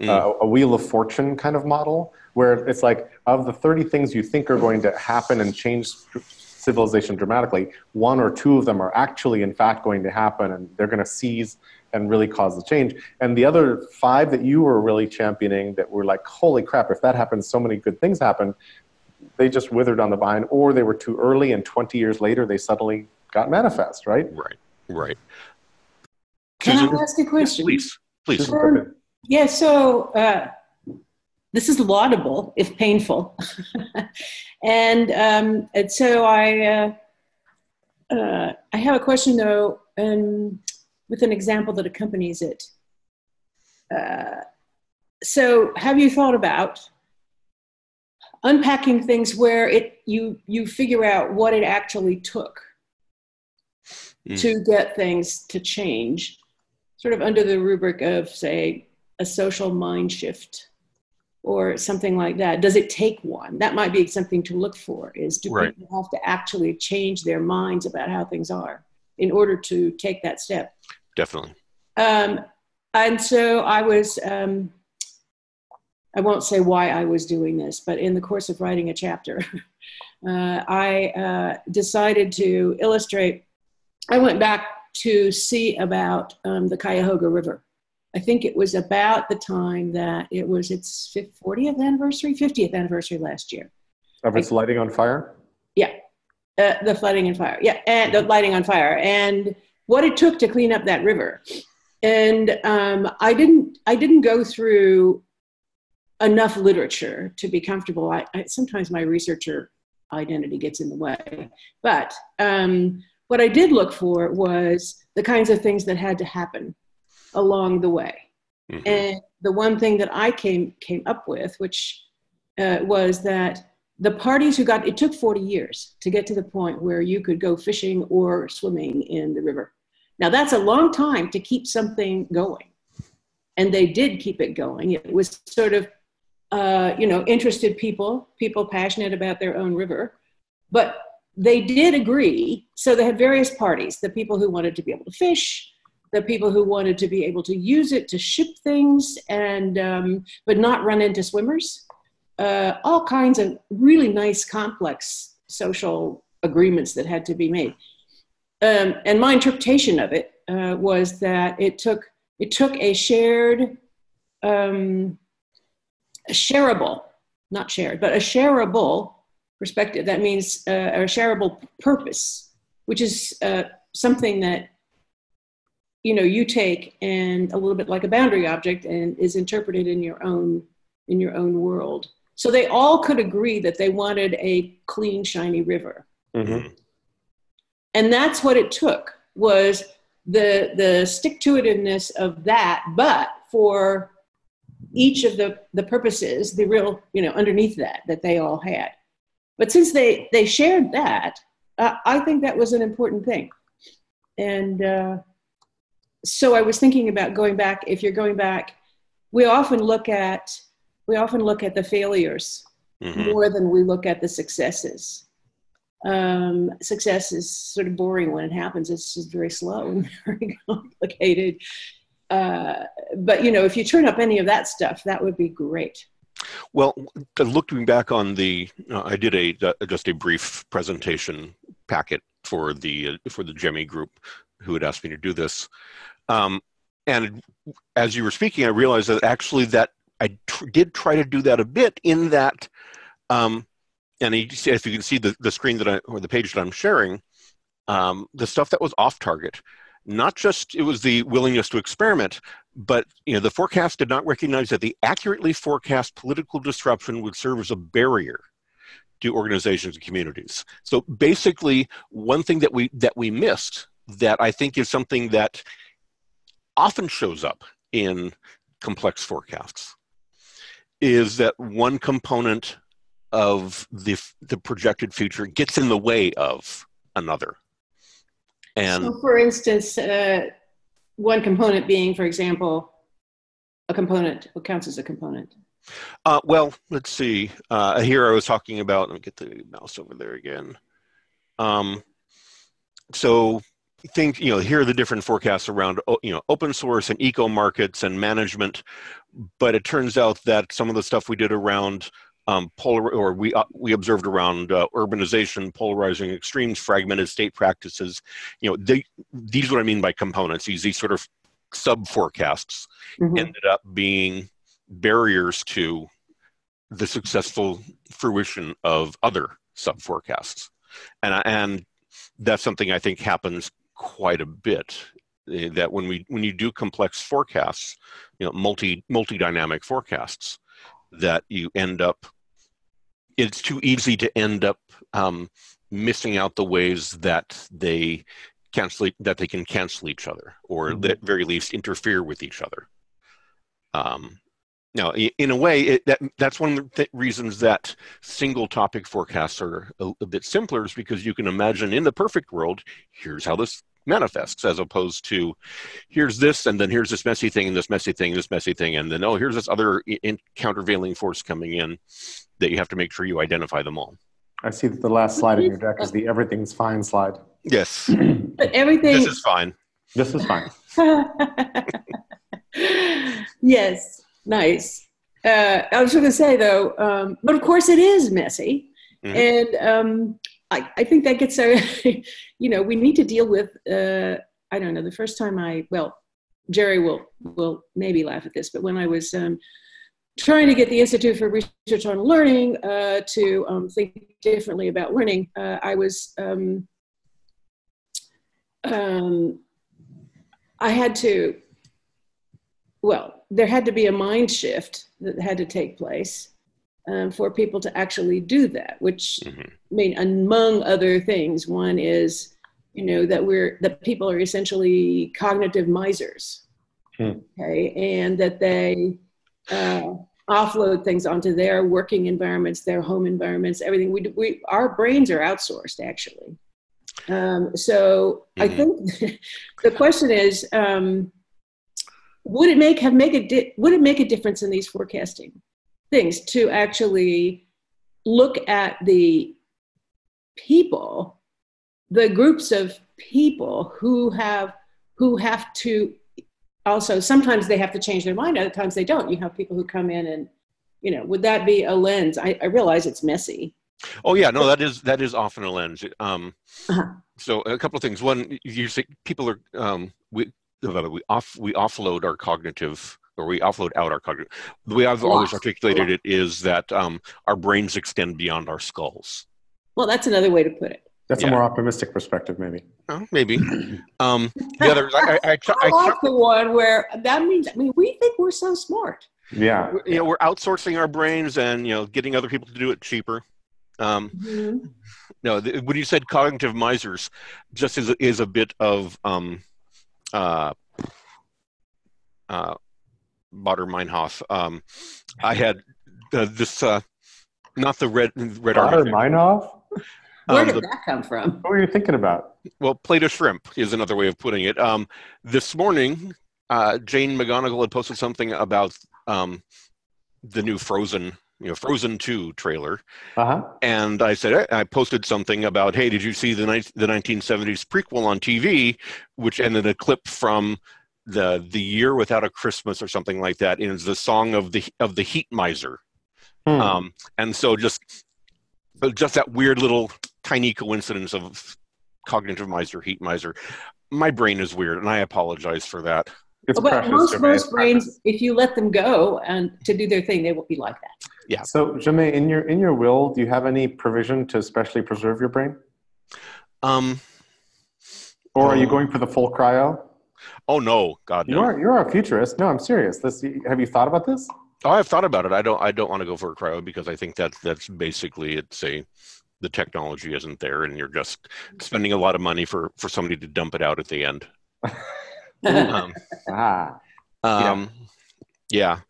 Mm. uh, a wheel of fortune kind of model, where it's like of the 30 things you think are going to happen and change civilization dramatically, one or two of them are actually in fact going to happen and they're going to seize and really cause the change. And the other five that you were really championing that were like, holy crap, if that happens, so many good things happen, they just withered on the vine or they were too early and 20 years later they suddenly got manifest, right? Right, right. Can Susan? I ask a question? Please, please. Susan Griffin. Yeah, so uh, this is laudable, if painful. *laughs* and, um, and so I, uh, uh, I have a question though, um, with an example that accompanies it. Uh, so, have you thought about unpacking things where it you you figure out what it actually took Mm. to get things to change, sort of under the rubric of, say, a social mind shift or something like that? Does it take one? That might be something to look for. Is do Right. people have to actually change their minds about how things are in order to take that step? Definitely. Um, and so I was, um, I won't say why I was doing this, but in the course of writing a chapter, *laughs* uh, I uh, decided to illustrate. I went back to see about um, the Cuyahoga River. I think it was about the time that it was its 40th anniversary, 50th anniversary last year. Of its lighting on fire? Yeah, uh, the flooding and fire. Yeah, and the lighting on fire, and what it took to clean up that river. And um, I didn't, I didn't go through enough literature to be comfortable. I, I sometimes my researcher identity gets in the way, but um, what I did look for was the kinds of things that had to happen along the way. Mhm. And the one thing that I came came up with, which uh, was that the parties who got it took 40 years to get to the point where you could go fishing or swimming in the river. Now that's a long time to keep something going, and they did keep it going. It was sort of uh, you know interested people, people passionate about their own river, but they did agree. So they had various parties: the people who wanted to be able to fish, the people who wanted to be able to use it to ship things and um, but not run into swimmers uh, all kinds of really nice complex social agreements that had to be made um, and my interpretation of it uh, was that it took it took a shared um, a shareable not shared but a shareable perspective. That means uh, a shareable purpose which is uh, something that you know you take and a little bit like a boundary object and is interpreted in your own in your own world. So they all could agree that they wanted a clean shiny river. Mm-hmm. and that's what it took was the the stick to itiveness of that but for each of the the purposes the real you know underneath that that they all had. But since they they shared that uh, i think that was an important thing. And uh, so i was thinking about going back if you're going back we often look at we often look at the failures Mhm. more than we look at the successes. Um, success is sort of boring when it happens. It's just very slow and *laughs* very complicated uh, but you know if you turn up any of that stuff that would be great. Well, looking back on the, uh, I did a uh, just a brief presentation packet for the uh, for the GEMI group, who had asked me to do this, um, and as you were speaking, I realized that actually that I tr- did try to do that a bit in that, um, and if you can see the, the screen that I or the page that I'm sharing, um, the stuff that was off target, not just it was the willingness to experiment, but you know the forecast did not recognize that the accurately forecast political disruption would serve as a barrier to organizations and communities. So basically one thing that we that we missed that i think is something that often shows up in complex forecasts is that one component of the the projected future gets in the way of another and so for instance uh, one component being for example a component what counts as a component Uh, well, let's see. Uh, here I was talking about. Let me get the mouse over there again. Um, so think you know here are the different forecasts around you know open source and eco markets and management, but it turns out that some of the stuff we did around um, polar or we uh, we observed around uh, urbanization, polarizing extremes, fragmented state practices. You know, they, these what I mean by components. These these sort of sub forecasts Mhm. ended up being barriers to the successful fruition of other sub forecasts and and that's something i think happens quite a bit eh, that when we when you do complex forecasts, you know, multi multi dynamic forecasts, that you end up. It's too easy to end up um, missing out the ways that they cancel that they can cancel each other, or Mhm. at very least interfere with each other. Um, now, in a way, it, that that's one of the th- reasons that single topic forecasts are a, a bit simpler, is because you can imagine in the perfect world, here's how this manifests, as opposed to here's this, and then here's this messy thing, and this messy thing, this messy thing, and then oh, here's this other in, countervailing force coming in that you have to make sure you identify them all. I see that the last slide in your deck is the everything's fine slide. Yes, *clears throat* But everything. this is fine. This is fine. *laughs* yes, nice. Uh, I was going to say though, um, but of course it is messy, Mhm. and um, I, I think that gets a, *laughs* you know, we need to deal with. Uh, I don't know. The first time I, well, Jerry will will maybe laugh at this, but when I was um, trying to get the Institute for Research on Learning uh, to um, think differently about learning, uh, I was. Um, um, I had to, well, there had to be a mind shift that had to take place um, for people to actually do that, which, Mhm. I mean, among other things, one is, you know, that we're, that people are essentially cognitive misers. Hmm. Okay. And that they uh, offload things onto their working environments, their home environments, everything. We, we, our brains are outsourced actually. Um, so I Mhm. think *laughs* the question is, um, would it make have make a di- would it make a difference in these forecasting things to actually look at the people, the groups of people who have who have to also sometimes they have to change their mind, other times they don't. You have people who come in and you know, would that be a lens? I, I realize it's messy. Oh yeah, no, that is that is often a lens. Um, Uh-huh. So a couple of things. One, you say people are um, we we off we offload our cognitive or we offload out our cognitive. The way I've always articulated it is that um, our brains extend beyond our skulls. Well, that's another way to put it. That's Yeah. a more optimistic perspective, maybe. Oh, maybe. Um, the other, I, I, I, *laughs* I I, like the one where that means. I mean, we think we're so smart. Yeah. you know, we're outsourcing our brains and you know getting other people to do it cheaper. Um, no, th- when you said cognitive misers, just is is a bit of um, uh, uh, Baader Meinhof. Um, I had uh, this, uh, not the red red Bader army. Meinhof? Where Um, did the- that come from? What were you thinking about? well, plate of shrimp is another way of putting it. Um, this morning, uh, Jane McGonigal had posted something about um, the new Frozen, you know, Frozen Two trailer, Uh huh. and I said I posted something about, hey, did you see the ni- the 1970s prequel on TV, which ended a clip from the the year without a Christmas or something like that, and it's the song of the of the Heat Miser, Hmm. um, and so just just that weird little tiny coincidence of cognitive miser, heat miser. My brain is weird, and I apologize for that. it's but most Jamais, most brains, if you let them go and to do their thing, they will be like that. Yeah. So, Jamais, in your in your will, do you have any provision to specially preserve your brain, Um, or are you going for the full cryo? Oh no, God You no. are you're a futurist. No, I'm serious. This have you thought about this? Oh, I've thought about it. I don't. I don't want to go for a cryo because I think that that's basically it's a the technology isn't there, and you're just spending a lot of money for for somebody to dump it out at the end. *laughs* Um, *laughs* Ah, um, yeah.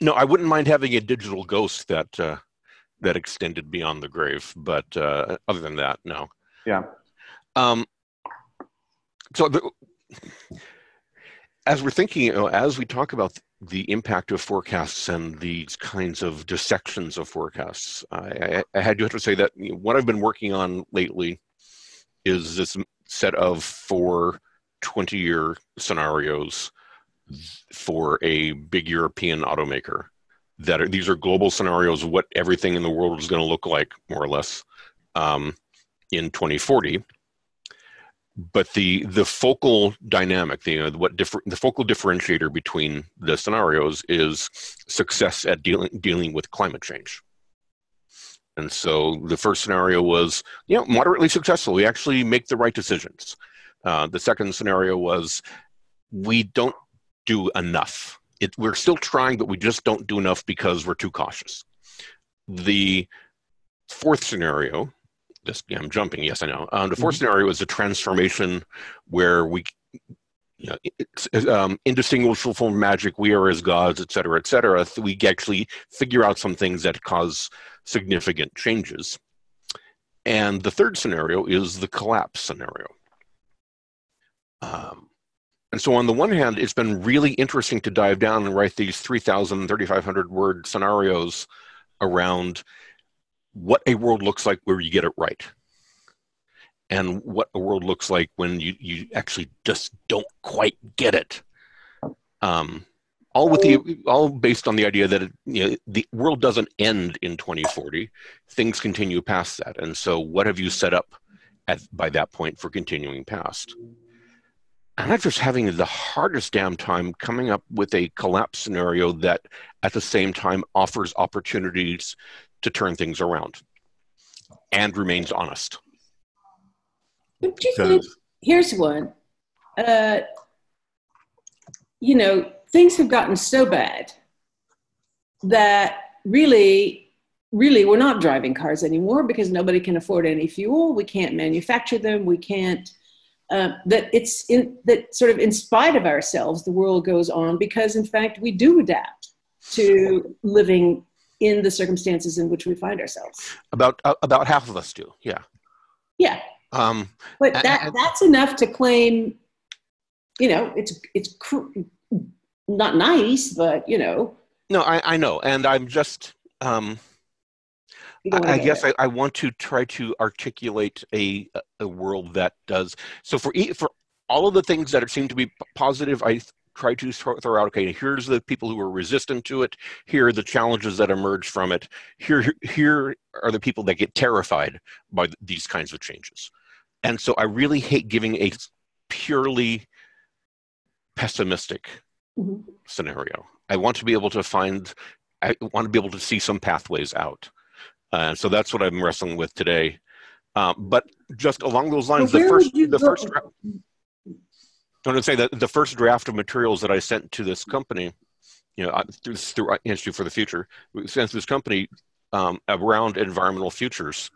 No, I wouldn't mind having a digital ghost that uh, that extended beyond the grave, but uh, other than that, no. yeah. Um, so, the, as we're thinking, you know, as we talk about the impact of forecasts and these kinds of dissections of forecasts, I, I, I had to have to say that you know, what I've been working on lately is this set of four 20 year scenarios for a big European automaker. That are, these are global scenarios of what everything in the world is going to look like, more or less, um, in 2040 but the the focal dynamic the you know, what differ, the focal differentiator between the scenarios is success at dealing dealing with climate change and so the first scenario was you know moderately successful we actually make the right decisions Uh, the second scenario was we don't do enough. It, we're still trying, but we just don't do enough because we're too cautious. The fourth scenario, this yeah, I'm jumping. Yes, I know. Um, the 4th mm-hmm. scenario is a transformation where we, you know, it's, um, indistinguishable from magic. We are as gods, et cetera, et cetera. We actually figure out some things that cause significant changes. And the third scenario is the collapse scenario. Um, and so, on the one hand, it's been really interesting to dive down and write these 3,000, 3,500 word scenarios around what a world looks like where you get it right and what a world looks like when you, you actually just don't quite get it. Um, all with the all based on the idea that it, you know, the world doesn't end in 2040; things continue past that. And so, what have you set up at by that point for continuing past? And I'm just having the hardest damn time coming up with a collapse scenario that at the same time offers opportunities to turn things around and remains honest. But do you think, here's one. Uh, you know, things have gotten so bad that really, really, we're not driving cars anymore because nobody can afford any fuel. We can't manufacture them. We can't uh, that it's in, that sort of in spite of ourselves, the world goes on because, in fact, we do adapt to living in the circumstances in which we find ourselves. About uh, about half of us do, yeah. Yeah. Um, but that I, that's enough to claim. You know, it's it's cr- not nice, but you know. No, I, I know, and I'm just. Um, I, I guess I, I, want to try to articulate a a world that does so for for all of the things that seem to be positive. I try to throw out okay here's the people who are resistant to it here are the challenges that emerge from it here here are the people that get terrified by these kinds of changes and so i really hate giving a purely pessimistic mm-hmm. scenario i want to be able to find i want to be able to see some pathways out uh, so that's what I'm wrestling with today. Um, but just along those lines, the first the go? first draft, I want to say that the first draft of materials that I sent to this company, you know, through, through Institute for the Future, sent to this company um, around environmental futures,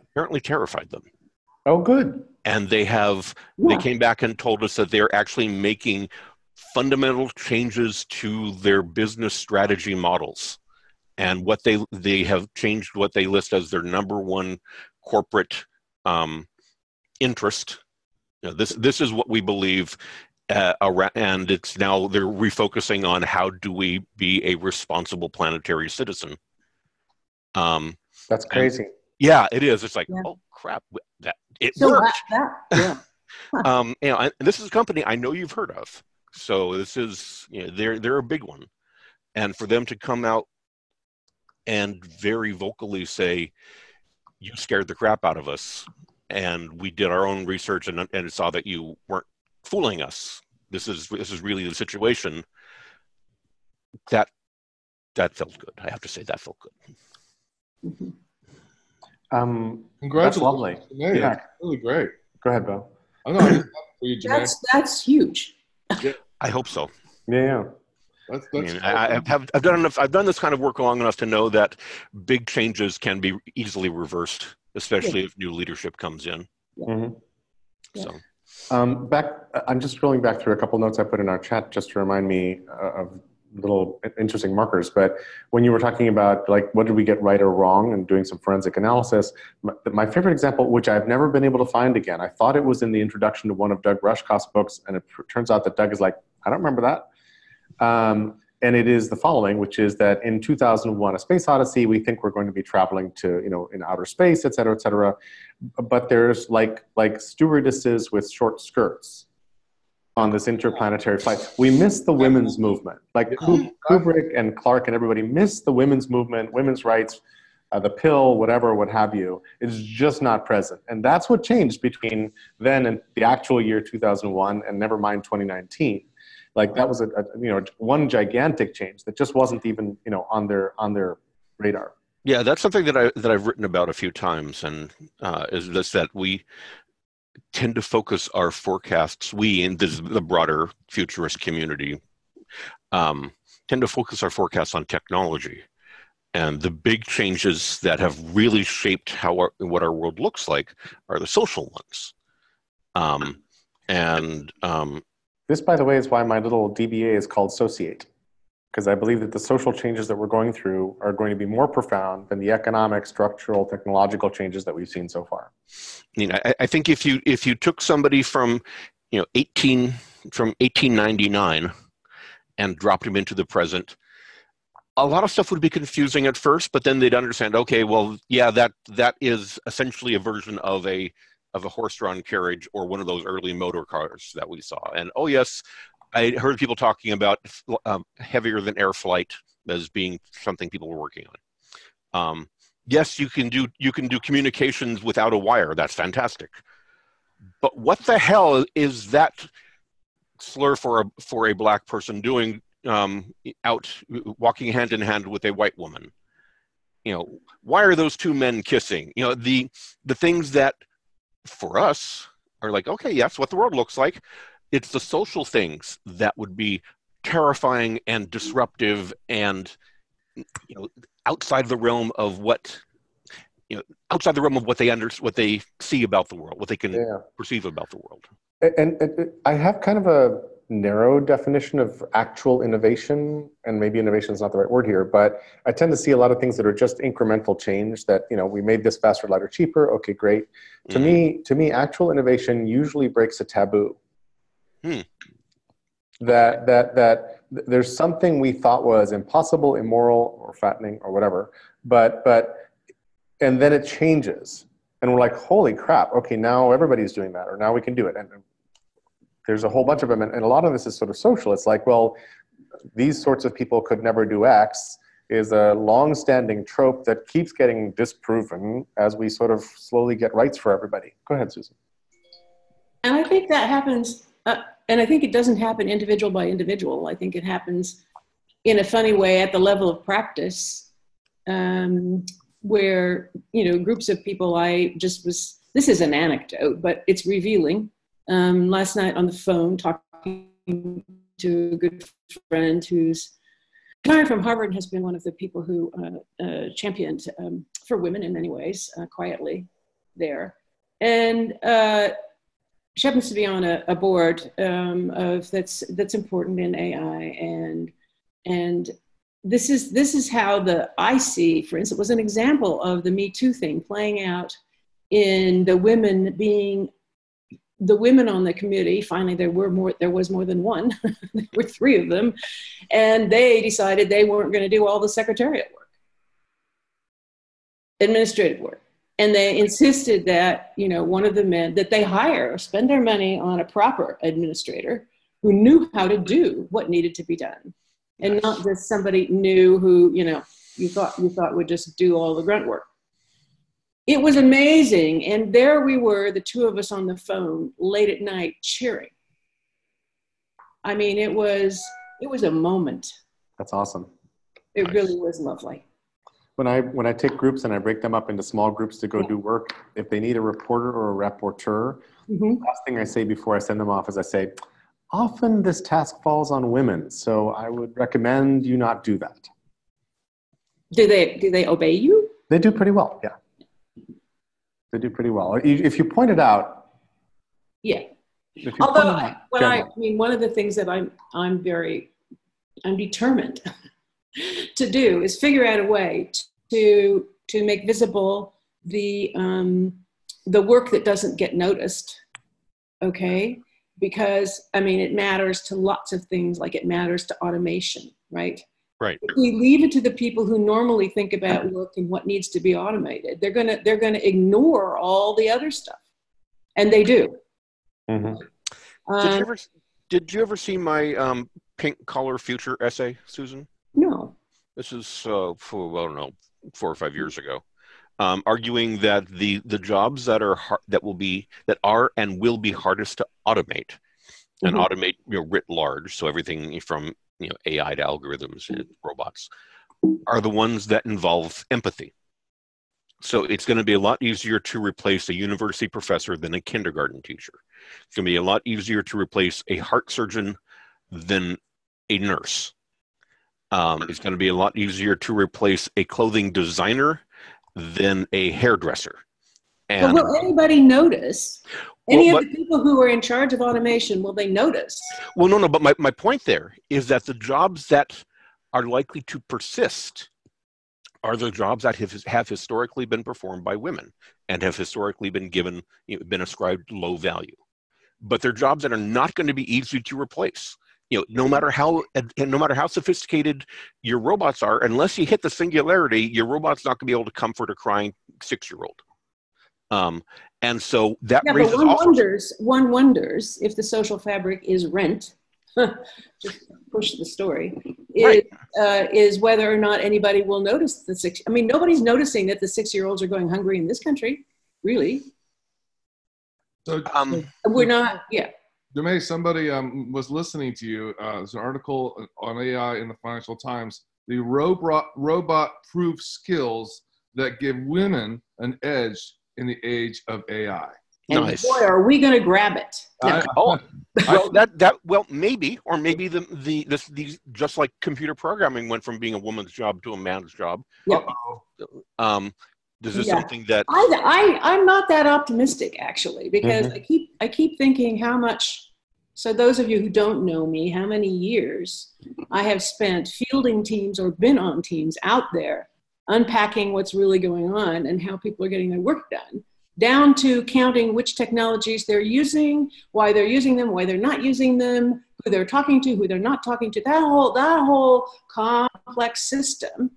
apparently terrified them. Oh, good. And they have yeah. they came back and told us that they're actually making fundamental changes to their business strategy models and what they they have changed what they list as their number one corporate um, interest. You know, this this is what we believe, uh, around, and it's now they're refocusing on how do we be a responsible planetary citizen. Um, That's crazy. yeah, it is. It's like, yeah. oh crap, that it so worked. That, that, yeah. *laughs* um, you know, and this is a company I know you've heard of. So this is, you know, they're they're a big one, and for them to come out and very vocally say, "You scared the crap out of us," and we did our own research and, and saw that you weren't fooling us. This is this is really the situation. That that felt good. I have to say that felt good. Um, Congratulations! That's lovely. Yeah, really great. Go ahead, Bill. that's that's huge. Yeah. I hope so. Yeah. yeah. That's, that's I mean, I, have I've done enough. I've done this kind of work long enough to know that big changes can be easily reversed, especially yeah. if new leadership comes in. Mm-hmm. So, um, back. I'm just scrolling back through a couple notes I put in our chat just to remind me uh, of little interesting markers. But when you were talking about like what did we get right or wrong and doing some forensic analysis, my, my favorite example, which I've never been able to find again, I thought it was in the introduction to one of Doug Rushkoff's books, and it turns out that Doug is like, I don't remember that. Um, and it is the following, which is that in 2001, A Space Odyssey, we think we're going to be traveling to, you know, in outer space, et cetera, et cetera. But there's like, like stewardesses with short skirts on this interplanetary flight. We miss the women's movement. Like Kubrick and Clarke and everybody missed the women's movement, women's rights, uh, the pill, whatever, what have you. It's just not present. And that's what changed between then and the actual year 2001 and never mind 2019 like that was a, a, you know one gigantic change that just wasn't even you know on their on their radar yeah that's something that i that i've written about a few times and uh, is this that we tend to focus our forecasts, we in this, the broader futurist community, um, tend to focus our forecasts on technology. And the big changes that have really shaped how our, what our world looks like are the social ones. Um, and um, this, by the way, is why my little DBA is called Sociate, because I believe that the social changes that we're going through are going to be more profound than the economic, structural, technological changes that we've seen so far. You know, I, I think if you if you took somebody from, you know, eighteen from 1899 and dropped him into the present, a lot of stuff would be confusing at first, but then they'd understand. Okay, well, yeah, that that is essentially a version of a of a horse-drawn carriage or one of those early motor cars that we saw. And oh yes, I heard people talking about um, heavier than air flight as being something people were working on. Um, yes, you can do you can do communications without a wire. That's fantastic. But what the hell is that slur for a for a black person doing um, out walking hand in hand with a white woman? You know, why are those two men kissing? You know, the the things that for us are like, okay, yes, what the world looks like. It's the social things that would be terrifying and disruptive and you know outside the realm of what you know outside the realm of what they under what they see about the world what they can yeah. perceive about the world and, and, i have kind of a narrow definition of actual innovation and maybe innovation is not the right word here but i tend to see a lot of things that are just incremental change that you know we made this faster lighter cheaper. Okay great. To mm. me to me actual innovation usually breaks a taboo. Hmm. that that that there's something we thought was impossible immoral or fattening or whatever but but and then it changes. And we're like holy crap. Okay now everybody's doing that or now we can do it. And there's a whole bunch of them, and, and a lot of this is sort of social. It's like, well, these sorts of people could never do X is a long-standing trope that keeps getting disproven as we sort of slowly get rights for everybody. Go ahead, Susan. And I think that happens, uh, and I think it doesn't happen individual by individual. I think it happens in a funny way at the level of practice, um, where you know groups of people. I just was. This is an anecdote, but it's revealing um, last night on the phone talking to a good friend who's retired from Harvard and has been one of the people who uh, uh, championed um, for women in many ways uh, quietly there. And uh, she happens to be on a, a board um, of that's that's important in AI and and this is this is how the I see, for instance, was an example of the Me Too thing playing out in the women being the women on the committee finally there were more there was more than one. *laughs* There were three of them. And they decided they weren't going to do all the secretariat work. Administrative work. And they insisted that you know one of the men that they hire spend their money on a proper administrator who knew how to do what needed to be done. And not just somebody new who you know you thought you thought would just do all the grunt work it was amazing. And there we were, the two of us on the phone late at night cheering. I mean, it was it was a moment. That's awesome. It nice. really was lovely. When I when I take groups and I break them up into small groups to go yeah. do work, if they need a reporter or a rapporteur, mm-hmm. the last thing I say before I send them off is I say, often this task falls on women, so I would recommend you not do that. Do they do they obey you? They do pretty well, yeah. They do pretty well. If you point it out. Yeah. Although, I, when I, I mean, one of the things that I'm, I'm very, I'm determined *laughs* to do is figure out a way to, to make visible the, um, the work that doesn't get noticed. Okay. Because I mean, it matters to lots of things, like it matters to automation, right? Right. If we leave it to the people who normally think about work and what needs to be automated, they're gonna they're gonna ignore all the other stuff, and they do. Mm-hmm. Uh, did you ever did you ever see my um, pink collar future essay, Susan? No. This is uh, for well, I don't know, four or five years ago, um, arguing that the the jobs that are hard, that will be that are and will be hardest to automate, mm-hmm. and automate you know, writ large, so everything from you know AI to algorithms and robots are the ones that involve empathy. So it's going to be a lot easier to replace a university professor than a kindergarten teacher. It's going to be a lot easier to replace a heart surgeon than a nurse. Um, it's going to be a lot easier to replace a clothing designer than a hairdresser. But And will anybody notice? Any Well, of the people who are in charge of automation, will they notice? well, no, no, but my, my point there is that the jobs that are likely to persist are the jobs that have, have historically been performed by women and have historically been given, you know, been ascribed low value. But they're jobs that are not going to be easy to replace. You know, no matter how and no matter how sophisticated your robots are, unless you hit the singularity, your robot's not going to be able to comfort a crying six-year-old. Um, and so that Yeah, raises but one all sorts- wonders, one wonders if the social fabric is rent, *laughs* just push the story, is, Right. uh, is whether or not anybody will notice the six. I mean, nobody's noticing that the six-year-olds are going hungry in this country, really. So, Um, We're not, yeah. Jermaine, somebody um, was listening to you. Uh, there's an article on AI in the Financial Times. The robot robot proof skills that give women an edge in the age of AI. And Nice. boy, are we going to grab it. No. I- Oh, well, that that well maybe or maybe the the this these just like computer programming went from being a woman's job to a man's job. Yep. Um, this is Yeah. something that I, I, I'm not that optimistic actually, because I keep, I keep thinking how much. So those of you who don't know me, how many years I have spent fielding teams or been on teams out there, unpacking what's really going on and how people are getting their work done, down to counting which technologies they're using, why they're using them, why they're not using them, who they're talking to, who they're not talking to. That whole, that whole complex system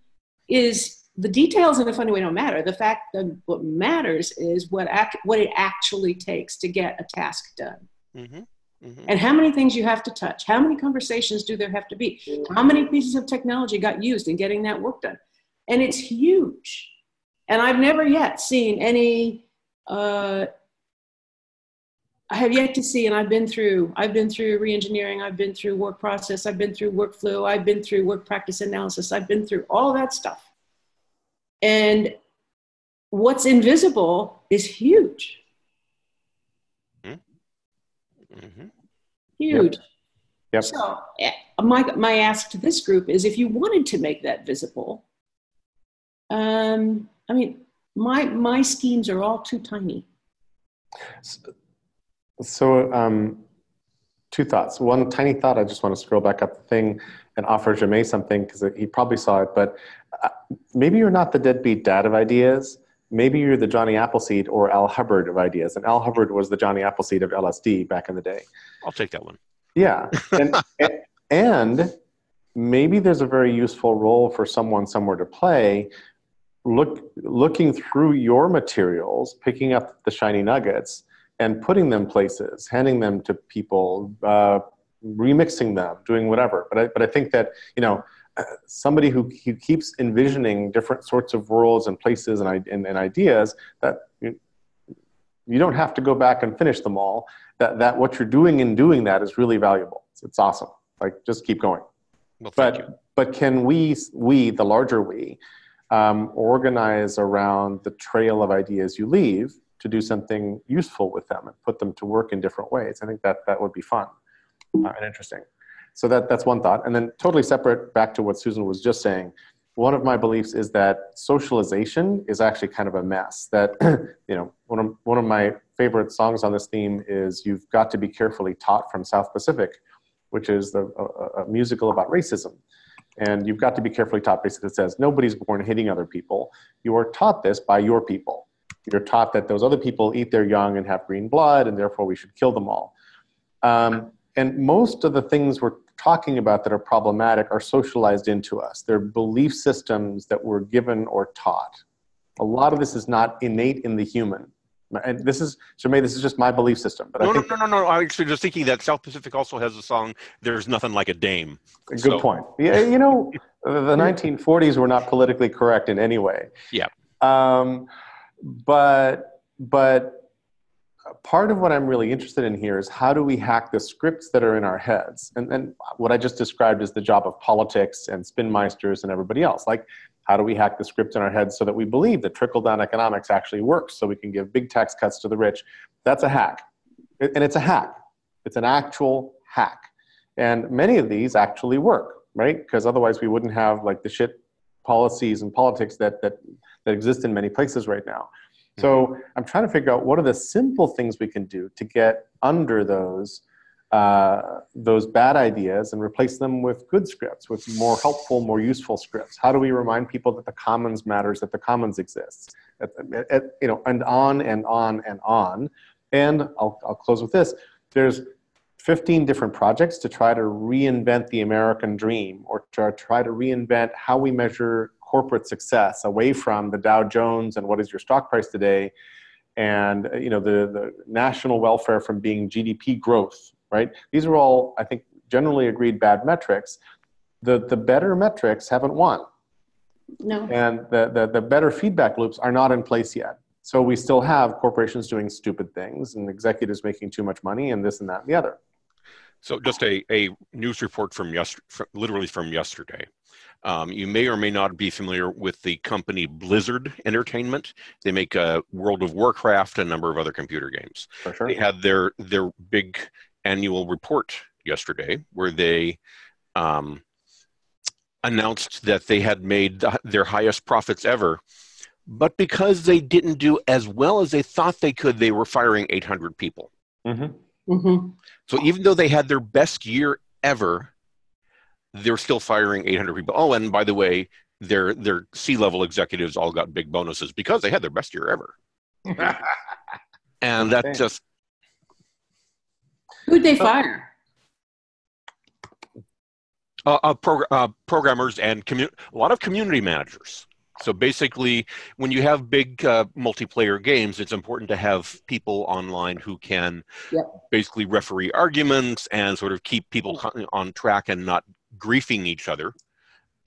is the details in a funny way don't matter. The fact that what matters is what act, what it actually takes to get a task done. Mhm, mhm. And how many things you have to touch. How many conversations do there have to be? How many pieces of technology got used in getting that work done? And it's huge. And I've never yet seen any. Uh, I have yet to see, and I've been through. I've been through reengineering. I've been through work process. I've been through workflow. I've been through work practice analysis. I've been through all that stuff. And what's invisible is huge, Mhm. huge. Yep. So eh, my, my ask to this group is if you wanted to make that visible, um, I mean, my, my schemes are all too tiny. So, um, two thoughts. One tiny thought. I just want to scroll back up the thing and offer Jamais something because he probably saw it. But uh, maybe you're not the deadbeat dad of ideas. Maybe you're the Johnny Appleseed or Al Hubbard of ideas. And Al Hubbard was the Johnny Appleseed of LSD back in the day. I'll take that one. Yeah. *laughs* And, and maybe there's a very useful role for someone somewhere to play. Look, looking through your materials, picking up the shiny nuggets, and putting them places, handing them to people, uh, remixing them, doing whatever. But I, but I think that you know uh, somebody who, who keeps envisioning different sorts of worlds and places and, and, and ideas that you, you don't have to go back and finish them all. That that what you're doing in doing that is really valuable. It's, it's awesome. Like just keep going Well, thank you. but but can we we the larger we um, organize around the trail of ideas you leave to do something useful with them and put them to work in different ways. I think that that would be fun uh, and interesting. So that that's one thought. And then totally separate back to what susan was just saying one of my beliefs is that socialization is actually kind of a mess that *clears throat* you know one of, one of my favorite songs on this theme is you've got to be carefully taught from south pacific which is the, a, a musical about racism. And you've got to be carefully taught. Basically, it says nobody's born hating other people. You are taught this by your people. You're taught that those other people eat their young and have green blood, and therefore we should kill them all. Um, and most of the things we're talking about that are problematic are socialized into us. They're belief systems that we're given or taught. A lot of this is not innate in the human. And this is, Jermaine, this is just my belief system. But I No, no, think no, no, no. I'm actually just thinking that South Pacific also has a song. There's nothing like a dame. Good So- point. Yeah, you know, *laughs* the 1940s were not politically correct in any way. Yeah. Um, but but part of what I'm really interested in here is how do we hack the scripts that are in our heads? And, what I just described is the job of politics and spinmeisters and everybody else. Like, how do we hack the scripts in our heads so that we believe that trickle down economics actually works so we can give big tax cuts to the rich? That's a hack. And it's a hack, it's an actual hack. And many of these actually work, right? Because otherwise we wouldn't have like the shit policies and politics that, that, that exist in many places right now. So mm-hmm. I'm trying to figure out what are the simple things we can do to get under those uh, those bad ideas and replace them with good scripts, with more helpful, more useful scripts. How do we remind people that the commons matters, that the commons exists, at, at, you know, and on and on and on. And I'll, I'll close with this. There's 15 different projects to try to reinvent the American dream or to try to reinvent how we measure corporate success away from the Dow Jones and what is your stock price today and uh, you know the, the national welfare from being GDP growth, right? These are all, I think, generally agreed bad metrics. The, the better metrics haven't won. No. And the, the, the better feedback loops are not in place yet. So we still have corporations doing stupid things and executives making too much money and this and that and the other. So just a, a news report from yesterday, literally from yesterday. Um, you may or may not be familiar with the company Blizzard Entertainment. They make a World of Warcraft and a number of other computer games. Sure. They had their their big annual report yesterday where they um, announced that they had made their highest profits ever. But because they didn't do as well as they thought they could, they were firing 800 people. Mm-hmm. Mm-hmm. So even though they had their best year ever, they're still firing 800 people. Oh, and by the way, their their C-level executives all got big bonuses because they had their best year ever. *laughs* and that just Who'd they fire? Uh, uh, prog- uh, programmers and commu- a lot of community managers. So basically, when you have big uh, multiplayer games, it's important to have people online who can Yep. basically referee arguments and sort of keep people on track and not griefing each other.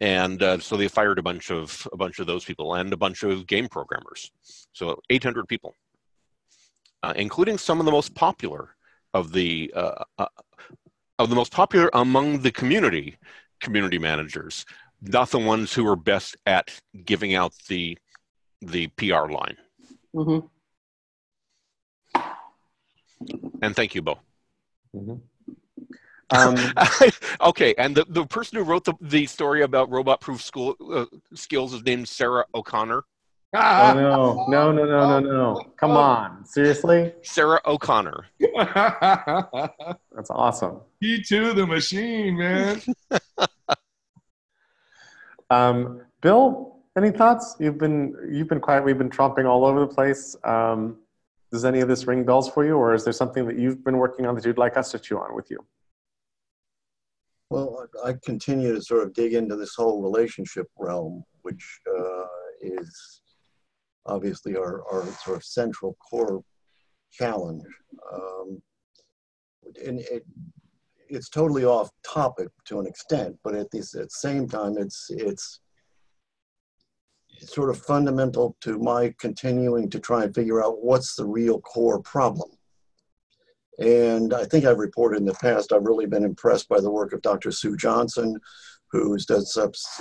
And uh, so they fired a bunch of a bunch of those people and a bunch of game programmers. So 800 people, uh, including some of the most popular of the uh, uh, of the most popular among the community community managers, not the ones who are best at giving out the the PR line. Mm-hmm. And thank you, Bo. Mhm. Um, *laughs* okay, and the, the person who wrote the, the story about robot proof school uh, skills is named Sarah O'Connor. oh no, no, no, no, no, no! Come on, seriously? Sarah O'Connor. *laughs* That's awesome. Key to the machine, man. *laughs* Um, Bill, any thoughts? You've been you've been quiet. We've been tromping all over the place. Um, does any of this ring bells for you, or is there something that you've been working on that you'd like us to chew on with you? Well, I continue to sort of dig into this whole relationship realm, which uh, is obviously our, our sort of central core challenge. Um, and it, it's totally off topic to an extent, but at the, at the same time, it's it's sort of fundamental to my continuing to try and figure out what's the real core problem. And I think I've reported in the past, I've really been impressed by the work of Dr. Sue Johnson, who does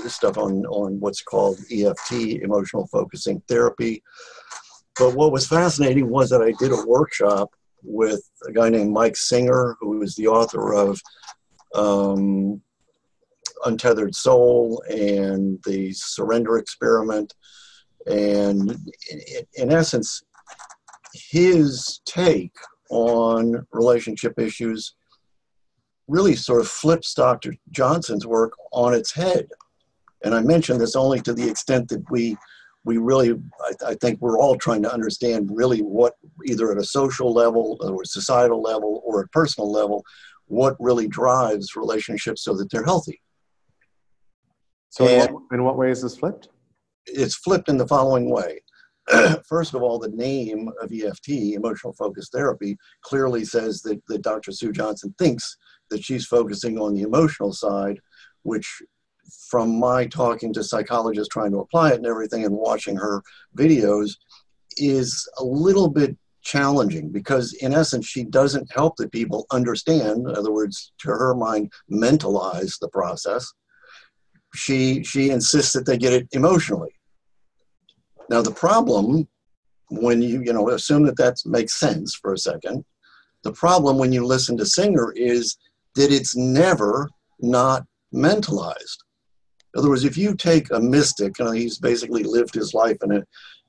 stuff on, on what's called EFT, emotional focusing therapy. But what was fascinating was that I did a workshop with a guy named Mike Singer, who is the author of um, Untethered Soul and the Surrender Experiment. And in, in essence, his take on relationship issues really sort of flips Dr. Johnson's work on its head. And I mention this only to the extent that we we really, I, I, think we're all trying to understand really what, either at a social level or societal level or a personal level, what really drives relationships so that they're healthy. So, in what, in what way is this flipped? It's flipped in the following way. *clears throat* First of all, the name of EFT, emotional focused therapy, clearly says that, that Dr. Sue Johnson thinks that she's focusing on the emotional side, which from my talking to psychologists trying to apply it and everything and watching her videos is a little bit challenging because in essence she doesn't help the people understand in other words to her mind mentalize the process she she insists that they get it emotionally now the problem when you you know assume that that makes sense for a second the problem when you listen to singer is that it's never not mentalized in other words if you take a mystic and he's basically lived his life in a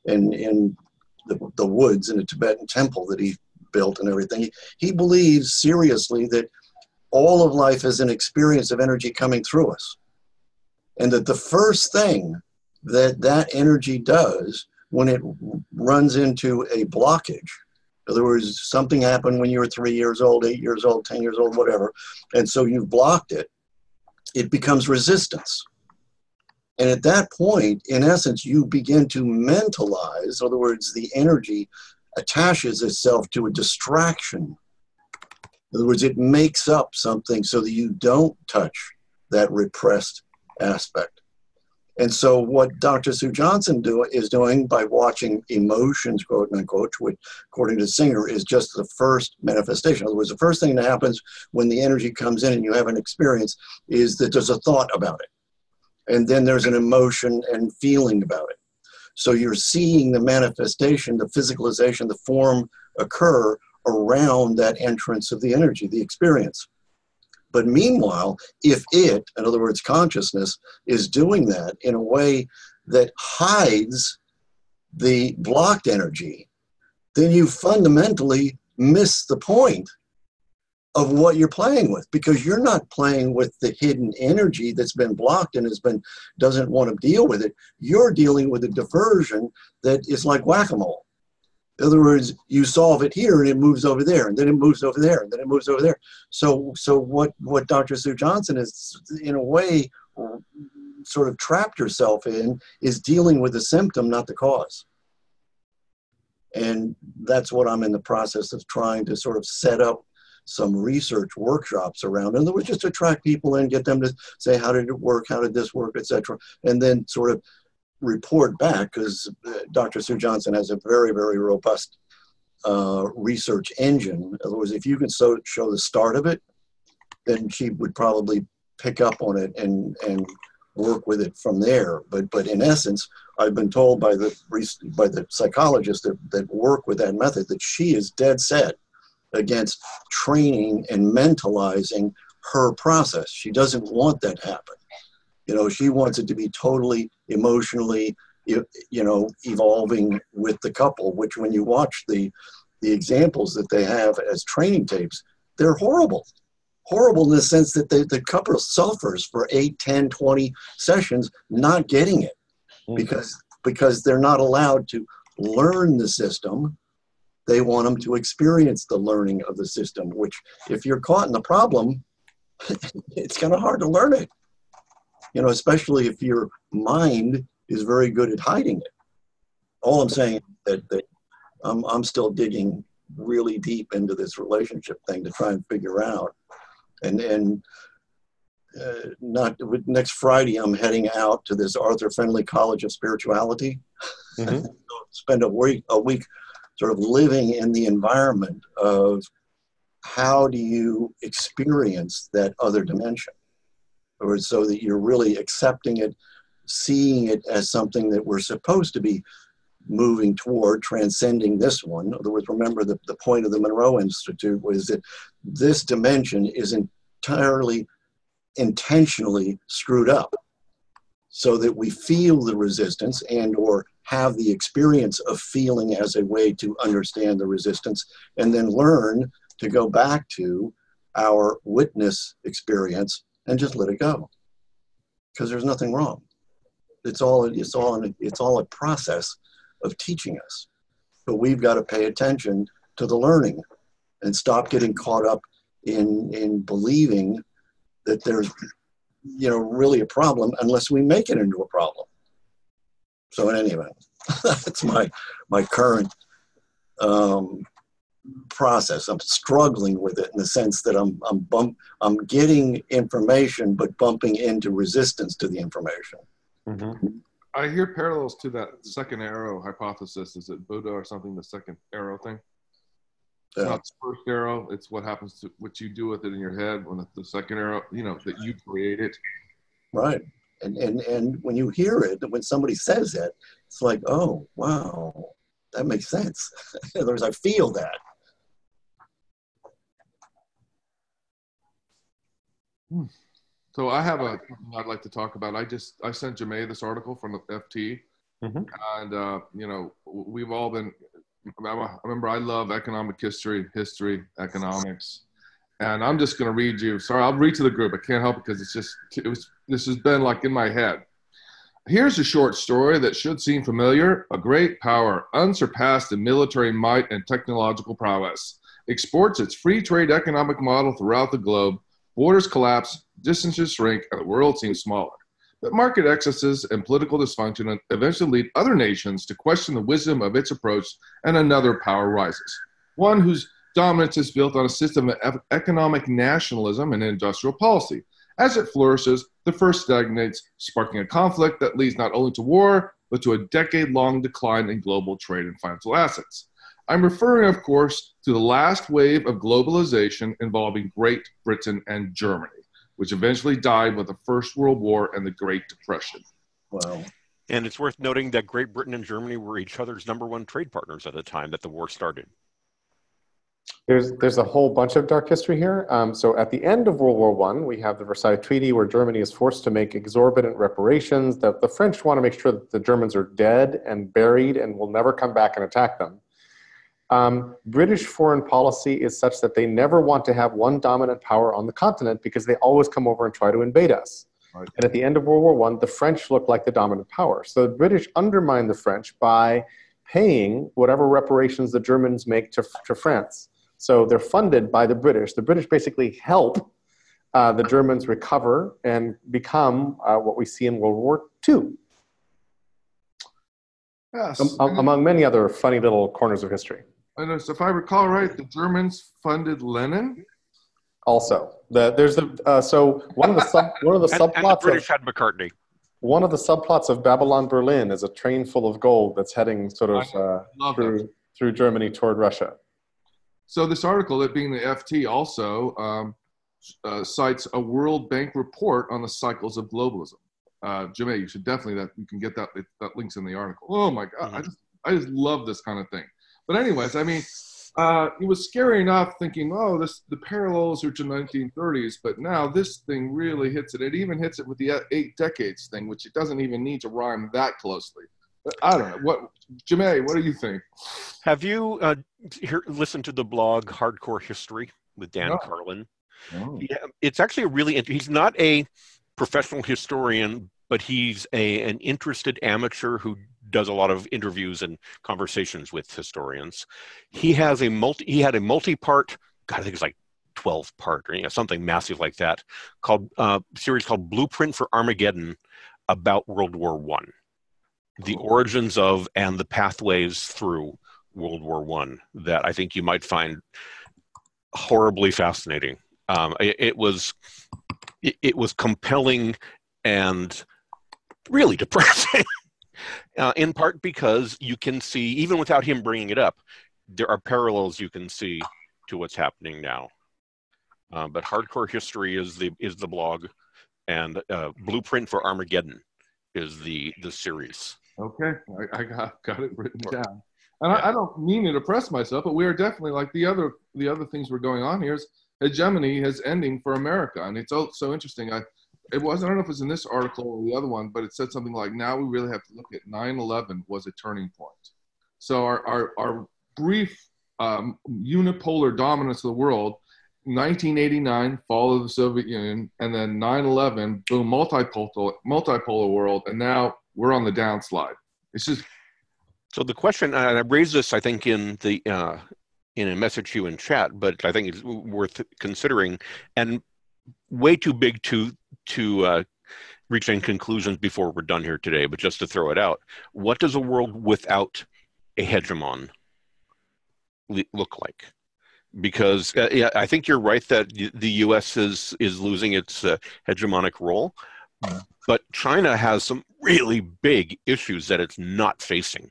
in in the, the woods in a Tibetan temple that he built and everything. He, he believes seriously that all of life is an experience of energy coming through us. And that the first thing that that energy does when it runs into a blockage, in other words, something happened when you were three years old, eight years old, 10 years old, whatever, and so you've blocked it, it becomes resistance. And at that point, in essence, you begin to mentalize, in other words, the energy attaches itself to a distraction. In other words, it makes up something so that you don't touch that repressed aspect. And so, what Dr. Sue Johnson do, is doing by watching emotions, quote unquote, which, according to Singer, is just the first manifestation. In other words, the first thing that happens when the energy comes in and you have an experience is that there's a thought about it and then there's an emotion and feeling about it. So you're seeing the manifestation, the physicalization, the form occur around that entrance of the energy, the experience. But meanwhile, if it, in other words, consciousness, is doing that in a way that hides the blocked energy, then you fundamentally miss the point of what you're playing with because you're not playing with the hidden energy that's been blocked and has been doesn't want to deal with it. You're dealing with a diversion that is like whack-a-mole in other words you solve it here and it moves over there and then it moves over there and then it moves over there so so what what dr sue johnson is in a way sort of trapped herself in is dealing with the symptom not the cause and that's what i'm in the process of trying to sort of set up some research workshops around. And there was just attract people and get them to say, how did it work? How did this work, etc. And then sort of report back because uh, Dr. Sue Johnson has a very, very robust uh, research engine. In other words, if you can so, show the start of it, then she would probably pick up on it and, and work with it from there. But, but in essence, I've been told by the, by the psychologists that, that work with that method that she is dead set against training and mentalizing her process. She doesn't want that to happen. You know, she wants it to be totally emotionally, you know, evolving with the couple, which when you watch the, the examples that they have as training tapes, they're horrible. Horrible in the sense that the, the couple suffers for 8, 10, 20 sessions not getting it mm-hmm. because, because they're not allowed to learn the system they want them to experience the learning of the system, which if you're caught in the problem, *laughs* it's kind of hard to learn it. You know, especially if your mind is very good at hiding it. All I'm saying that, that I'm, I'm still digging really deep into this relationship thing to try and figure out. And, and uh, not next Friday, I'm heading out to this Arthur Findlay College of Spirituality. Mm-hmm. *laughs* spend a week, a week sort of living in the environment of how do you experience that other dimension or so that you're really accepting it seeing it as something that we're supposed to be moving toward transcending this one. In other words remember the, the point of the monroe institute was that this dimension is entirely intentionally screwed up so that we feel the resistance and or have the experience of feeling as a way to understand the resistance and then learn to go back to our witness experience and just let it go. Because there's nothing wrong. It's all it's all it's all a process of teaching us. But we've got to pay attention to the learning and stop getting caught up in in believing that there's you know really a problem unless we make it into a problem. So in any event, that's my my current um, process. I'm struggling with it in the sense that I'm I'm bump I'm getting information, but bumping into resistance to the information. Mm-hmm. I hear parallels to that second arrow hypothesis. Is it Buddha or something? The second arrow thing. It's Yeah. not the first arrow. It's what happens to what you do with it in your head when it's the second arrow. You know that you create it. Right. And, and, and when you hear it, when somebody says it, it's like, oh, wow, that makes sense. *laughs* In other words, I feel that. So I have a something I'd like to talk about. I just I sent Jamais this article from the FT, Mhm. and uh, you know we've all been. I remember I love economic history, history, economics, and I'm just going to read you. Sorry, I'll read to the group. I can't help it because it's just it was this has been like in my head. Here's a short story that should seem familiar. A great power, unsurpassed in military might and technological prowess, exports its free trade economic model throughout the globe. Borders collapse, distances shrink, and the world seems smaller. But market excesses and political dysfunction eventually lead other nations to question the wisdom of its approach, and another power rises. One whose dominance is built on a system of economic nationalism and industrial policy. As it flourishes, the first stagnates, sparking a conflict that leads not only to war, but to a decade long decline in global trade and financial assets. I'm referring, of course, to the last wave of globalization involving Great Britain and Germany, which eventually died with the First World War and the Great Depression. Wow. And it's worth noting that Great Britain and Germany were each other's number one trade partners at the time that the war started. There's there's a whole bunch of dark history here. Um, so at the end of World War One, we have the Versailles Treaty, where Germany is forced to make exorbitant reparations. That the French want to make sure that the Germans are dead and buried and will never come back and attack them. Um, British foreign policy is such that they never want to have one dominant power on the continent because they always come over and try to invade us. Right. And at the end of World War One, the French looked like the dominant power. So the British undermined the French by paying whatever reparations the Germans make to, to France. So they're funded by the British. The British basically help uh, the Germans recover and become uh, what we see in World War II, Yes. um, among many other funny little corners of history. And as- if I recall right, the Germans funded Lenin. Also, the, there's the uh, so one of the sub, one of the *laughs* And, and the subplots British of, had McCartney. one of the subplots of Babylon Berlin is a train full of gold that's heading sort of uh, Love that. through through Germany toward Russia. So this article, it being the FT, also um, uh, cites a World Bank report on the cycles of globalism. Uh, Jimmy, you should definitely that you can get that that links in the article. Oh my god, I Mhm. just I just love this kind of thing. But anyways, I mean, uh, it was scary enough thinking, oh, this the parallels are to 1930s, but now this thing really hits it. It even hits it with the eight decades thing, which it doesn't even need to rhyme that closely. But I don't know what, Jimmy, what do you think? Have you uh, hear, listened to the blog Hardcore History with Dan No. Carlin? Yeah, it's actually a really. He's not a professional historian, but he's a an interested amateur who does a lot of interviews and conversations with historians. He has a multi. He had a multi-part. God, I think it's like twelve part or you know, something massive like that, called uh, series called Blueprint for Armageddon, about World War One, the origins of and the pathways through World War One. That I think you might find horribly fascinating. Um, it, it was it, it was compelling and really depressing. *laughs* uh, in part because you can see, even without him bringing it up, there are parallels you can see to what's happening now. Uh, but hardcore history is the is the blog, and uh, Blueprint for Armageddon is the the series. Okay, I, I got got it written down. And I, I don't mean to depress myself, but we are definitely like the other the other things we're going on here is hegemony is ending for America, and it's so, so interesting. I it was I don't know if it was in this article or the other one, but it said something like now we really have to look at 9/11 was a turning point. So our our, our brief um, unipolar dominance of the world. 1989, fall of the Soviet Union, and then 9/11, boom, multipolar, multipolar world, and now we're on the downslide. It's just So the question, and I raised this, I think, in the uh, in a message you in chat, but I think it's worth considering, and way too big to to uh, reach any conclusions before we're done here today. But just to throw it out, what does a world without a hegemon look like? Because uh, yeah, I think you're right that the U.S. is is losing its uh, hegemonic role, but China has some really big issues that it's not facing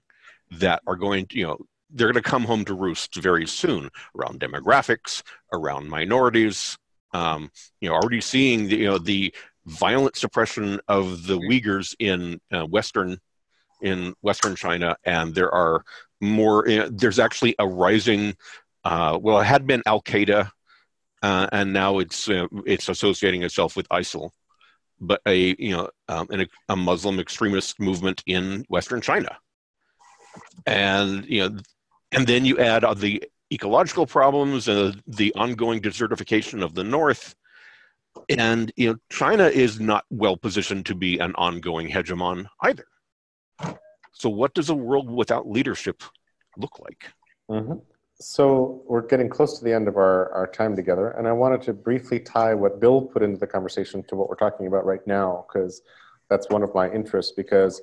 that are going to, you know, they're going to come home to roost very soon around demographics, around minorities. Um, you know, already seeing the you know the violent suppression of the Uyghurs in uh, Western in Western China, and there are more. You know, there's actually a rising. Uh, well, it had been Al Qaeda, uh, and now it's uh, it's associating itself with ISIL, but a you know um, an, a Muslim extremist movement in Western China, and you know, and then you add the ecological problems and the ongoing desertification of the north. And you know china is not well positioned to be an ongoing hegemon either. So what does a world without leadership look like? Mm-hmm. so we're getting close to the end of our, our time together and i wanted to briefly tie what bill put into the conversation to what we're talking about right now because that's one of my interests because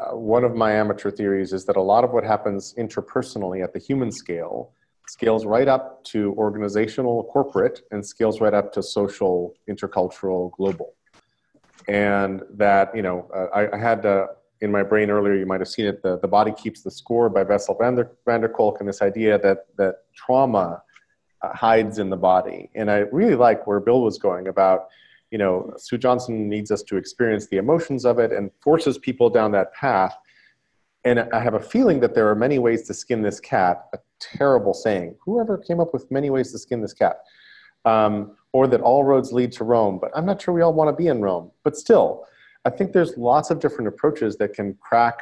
uh, one of my amateur theories is that a lot of what happens interpersonally at the human scale scales right up to organizational corporate and scales right up to social intercultural global. And that you know uh, I, I, had uh, in my brain earlier you might have seen it the, the body keeps the score by Bessel van der, van der kolk and this idea that that trauma uh, hides in the body. And i really like where bill was going about you know, Sue Johnson needs us to experience the emotions of it and forces people down that path. And I have a feeling that there are many ways to skin this cat, a terrible saying. Whoever came up with many ways to skin this cat? Um, or that all roads lead to Rome, but I'm not sure we all want to be in Rome. But still, I think there's lots of different approaches that can crack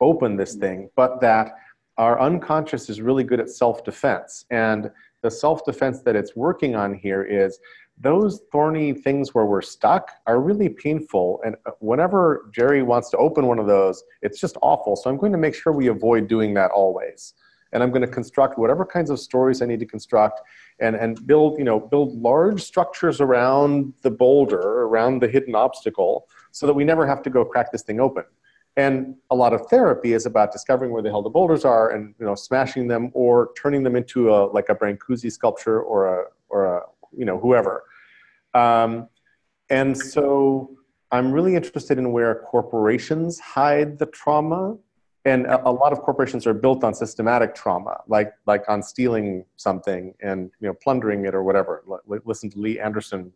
open this thing, but that our unconscious is really good at self defense. And the self defense that it's working on here is those thorny things where we're stuck are really painful. And uh, whenever Jerry wants to open one of those, it's just awful. So I'm going to make sure we avoid doing that always. And I'm going to construct whatever kinds of stories I need to construct and, and build, you know, build large structures around the boulder, around the hidden obstacle, so that we never have to go crack this thing open. And a lot of therapy is about discovering where the hell the boulders are and you know smashing them or turning them into a like a Brancusi sculpture or a or a you know whoever. Um, and so I'm really interested in where corporations hide the trauma. And a, a, lot of corporations are built on systematic trauma, like, like on stealing something and you know, plundering it or whatever. L- listen to Lee Anderson,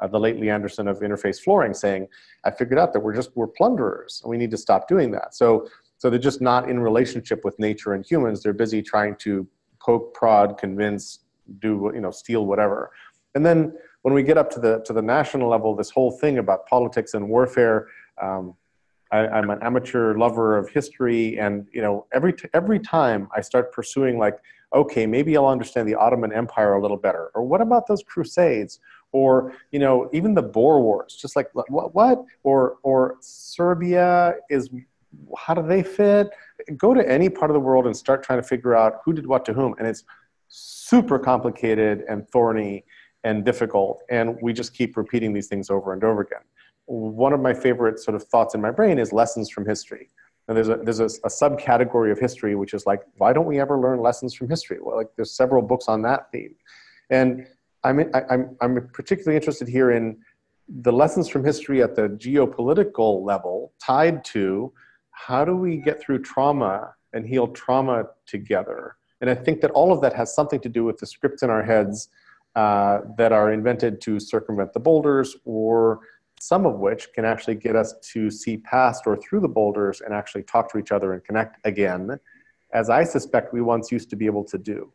uh, the late Lee Anderson of Interface Flooring saying, I figured out that we're just, we're plunderers and we need to stop doing that. So, so they're just not in relationship with nature and humans. They're busy trying to poke, prod, convince, do, you know, steal whatever. And then when we get up to the to the national level, this whole thing about politics and warfare. Um, I, am an amateur lover of history, and you know, every t- every time I start pursuing, like, okay, maybe I'll understand the Ottoman Empire a little better, or what about those Crusades, or you know, even the Boer Wars, just like what, what, or or Serbia is, how do they fit? Go to any part of the world and start trying to figure out who did what to whom, and it's super complicated and thorny and difficult. And we just keep repeating these things over and over again. One of my favorite sort of thoughts in my brain is lessons from history. And there's a there's a, a subcategory of history which is like, why don't we ever learn lessons from history? Well, like there's several books on that theme, and I'm I, I'm I'm particularly interested here in the lessons from history at the geopolitical level, tied to how do we get through trauma and heal trauma together. And I think that all of that has something to do with the scripts in our heads uh, that are invented to circumvent the boulders, or some of which can actually get us to see past or through the boulders and actually talk to each other and connect again, as I suspect we once used to be able to do.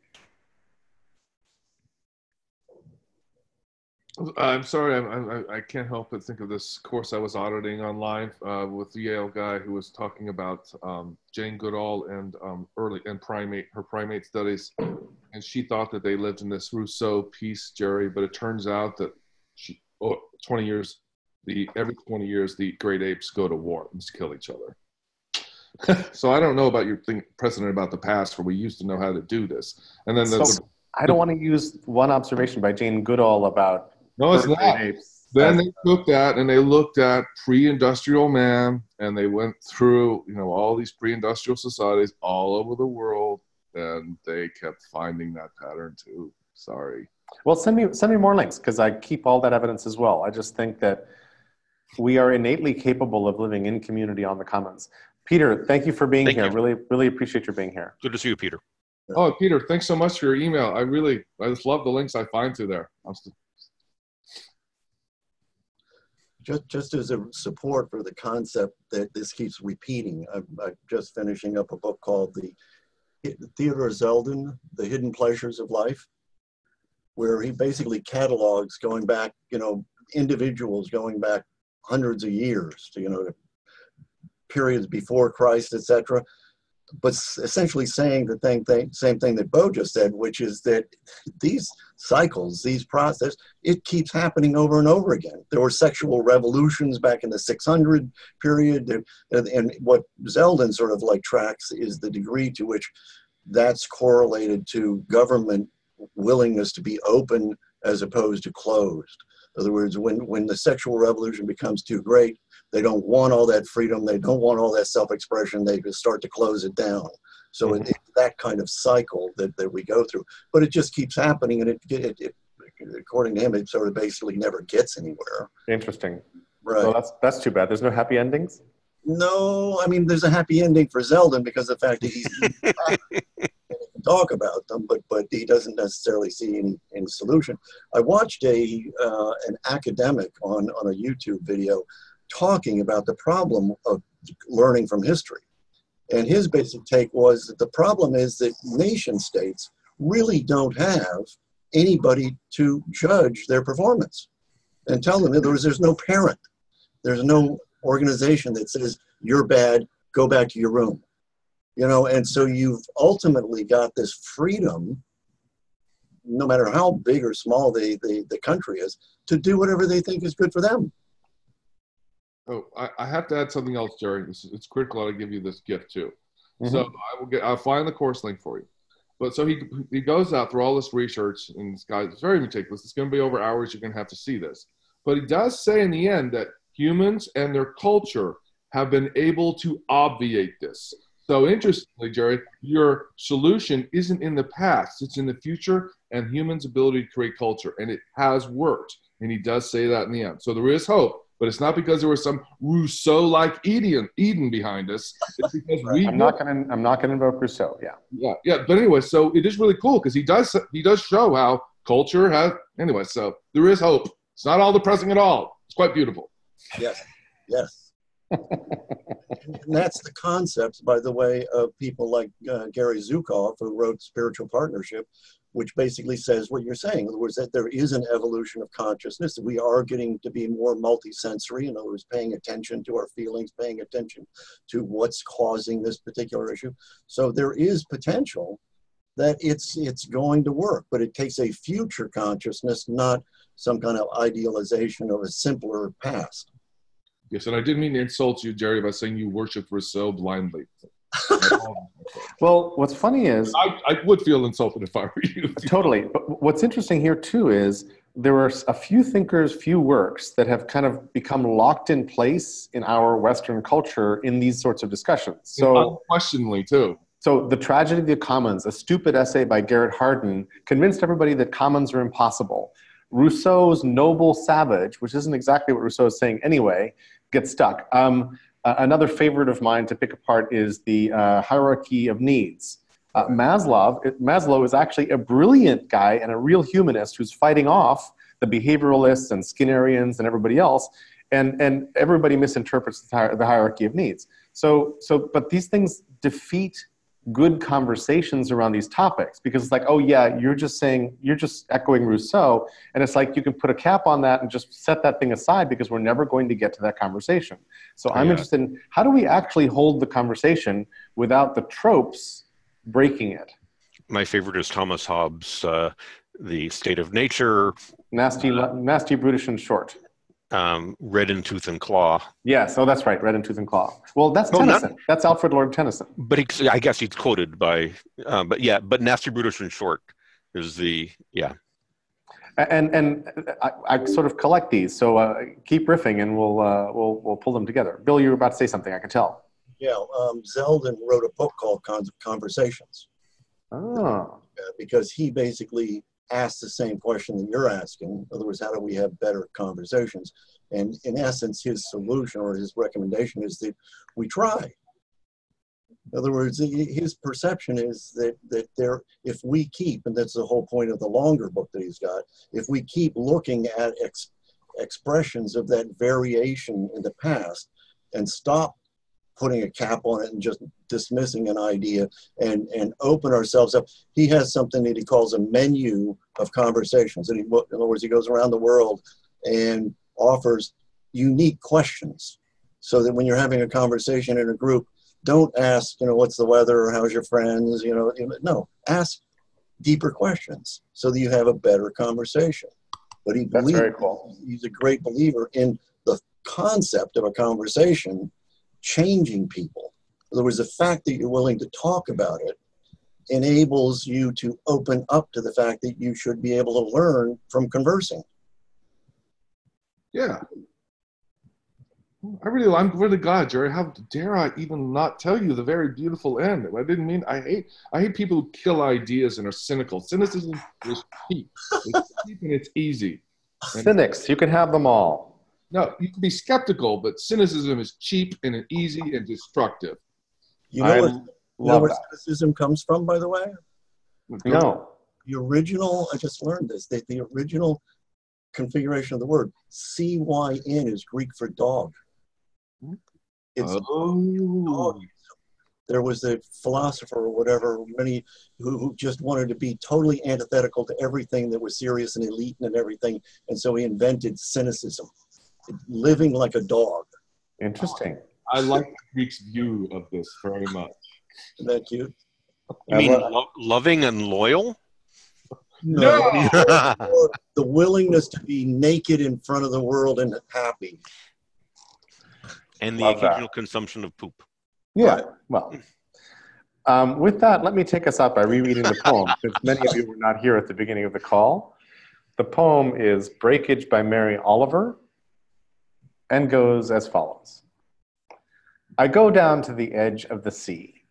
I'm sorry, I, I, can't help but think of this course I was auditing online uh, with the Yale guy who was talking about um, Jane Goodall and um, early and primate her primate studies, and she thought that they lived in this Rousseau peace, Jerry, but it turns out that she oh, 20 years the every 20 years the great apes go to war and kill each other. *laughs* so I don't know about your thing, precedent about the past where we used to know how to do this, and then the, so, the, I don't want to use one observation by Jane Goodall about no, it's not. Then they looked at and they looked at pre-industrial man, and they went through you know all these pre-industrial societies all over the world, and they kept finding that pattern too. Sorry. Well, send me send me more links because I keep all that evidence as well. I just think that we are innately capable of living in community on the commons. Peter, thank you for being Thank here. you. Really, really appreciate your being here. Good to see you, Peter. Oh, Peter, thanks so much for your email. I really, I just love the links I find through there. I'm st- just just as a support for the concept that this keeps repeating, I'm, I'm just finishing up a book called the Theodore Zeldin, The Hidden Pleasures of Life, where he basically catalogs going back, you know, individuals going back hundreds of years to, you know, periods before Christ, etc. But essentially saying the thing, thing, same thing that Bo just said, which is that these cycles, these process, it keeps happening over and over again. There were sexual revolutions back in the 600 period, and, and- what Zeldin sort of like tracks is the degree to which that's correlated to government willingness to be open as opposed to closed. In other words, when, when the sexual revolution becomes too great, they don't want all that freedom, they don't want all that self-expression, they just start to close it down. So it, it's that kind of cycle that, that we go through. But it just keeps happening and it, it, it according to him, it sort of basically never gets anywhere. Interesting. Right. Well, that's that's too bad. There's no happy endings. No, I mean, there's a happy ending for Zeldin because of the fact that he's *laughs* talk about them, but but he doesn't necessarily see any any solution. I watched a uh, an academic on on a YouTube video talking about the problem of learning from history, and his basic take was that the problem is that nation states really don't have anybody to judge their performance and tell them. In other words, there's no parent, there's no organization that says you're bad go back to your room. You know and so you've ultimately got this freedom no matter how big or small the, the, the country is to do whatever they think is good for them oh, I, I have to add something else, Jerry. Is, it's critical that I give you this gift too. Mhm. So I will get. I'll find the course link for you. But so he he goes out through all this research, and this guy is very meticulous. It's going to be over hours. You're going to have to see this. But he does say in the end that humans and their culture have been able to obviate this. So interestingly, Jerry, your solution isn't in the past; it's in the future and humans' ability to create culture, and it has worked. And he does say that in the end. So there is hope. But it's not because there was some Rousseau-like Eden, Eden behind us. It's because we I'm not gonna I'm not gonna invoke Rousseau. Yeah. yeah, yeah. But anyway, so it is really cool because he does he does show how culture has anyway. So there is hope. It's not all depressing at all. It's quite beautiful. yes yes and that's the concept by the way of people like uh, gary zukav who wrote spiritual partnership which basically says what you're saying. In other words that there is an evolution of consciousness. We are getting to be more multisensory in other words paying attention to our feelings paying attention to what's causing this particular issue. So there is potential that it's it's going to work but it takes a future consciousness not some kind of idealization of a simpler past Yes, and I didn't mean to insult you, Jerry, by saying you worship Rousseau blindly. *laughs* Well, what's funny is I, I would feel insulted if I were you. *laughs* Totally. But what's interesting here too is there are a few thinkers, few works that have kind of become locked in place in our Western culture in these sorts of discussions. So, unquestionably too. so the tragedy of the commons, a stupid essay by Garrett Hardin, convinced everybody that commons are impossible. Rousseau's noble savage, which isn't exactly what Rousseau is saying anyway, gets stuck. Um, another favorite of mine to pick apart is the uh, hierarchy of needs. Uh, Maslow, Maslow is actually a brilliant guy and a real humanist who's fighting off the behavioralists and Skinnerians and everybody else, and, and everybody misinterprets the, the hierarchy of needs. So, so, but these things defeat good conversations around these topics because it's like, oh yeah, you're just saying, you're just echoing Rousseau, and it's like you can put a cap on that and just set that thing aside because we're never going to get to that conversation. So I'm Yeah. interested in how do we actually hold the conversation without the tropes breaking it? My favorite is Thomas Hobbes' uh, The State of Nature, Nasty, nasty, brutish, and short. Um, Red in Tooth and Claw. Yes, oh, that's right, Red and Tooth and Claw. Well, that's No, not- Tennyson. That's Alfred Lord Tennyson. But he, I guess he's quoted by, uh, but yeah, but Nasty Brutish and Short is the, yeah. And and I, I sort of collect these, so uh, keep riffing, and we'll uh, we'll we'll pull them together. Bill, you were about to say something. I can tell. Yeah, um, Zeldin wrote a book called Con- Conversations Oh, uh, because he basically asked the same question that you're asking. In other words, how do we have better conversations? And in essence, his solution or his recommendation is that we try. In other words, his perception is that that there, if we keep, and that's the whole point of the longer book that he's got, if we keep looking at ex, expressions of that variation in the past and stop putting a cap on it and just dismissing an idea and and open ourselves up. He has something that he calls a menu of conversations, and he, in other words, he goes around the world and offers unique questions, so that when you're having a conversation in a group, don't ask, you know, what's the weather or how's your friends, you know, no, ask deeper questions so that you have a better conversation. But he believes cool. he's a great believer in the concept of a conversation changing people. In other words, the fact that you're willing to talk about it enables you to open up to the fact that you should be able to learn from conversing. Yeah. I really, I'm really glad, Jerry. How dare I even not tell you the very beautiful end? I didn't mean. I hate. I hate people who kill ideas and are cynical. Cynicism is cheap. It's *laughs* cheap and it's easy. Cynics, you can have them all. No, you can be skeptical, but cynicism is cheap and easy and destructive. You know, I where, you know where that. cynicism comes from, by the way? No. The original, I just learned this, that the original configuration of the word, C-Y-N is Greek for dog. It's Oh. dog. There was a philosopher or whatever, many who, who just wanted to be totally antithetical to everything that was serious and elite and everything, and so he invented cynicism, living like a dog. Interesting. I like the Greek's view of this very much. Isn't that cute? You mean lo- loving and loyal? No. Or *laughs* the willingness to be naked in front of the world and happy. and the Love that. occasional consumption of poop. Yeah. Well, um, with that, let me take us out by rereading the poem, *laughs* since many of you were not here at the beginning of the call. The poem is Breakage by Mary Oliver and goes as follows I go down to the edge of the sea.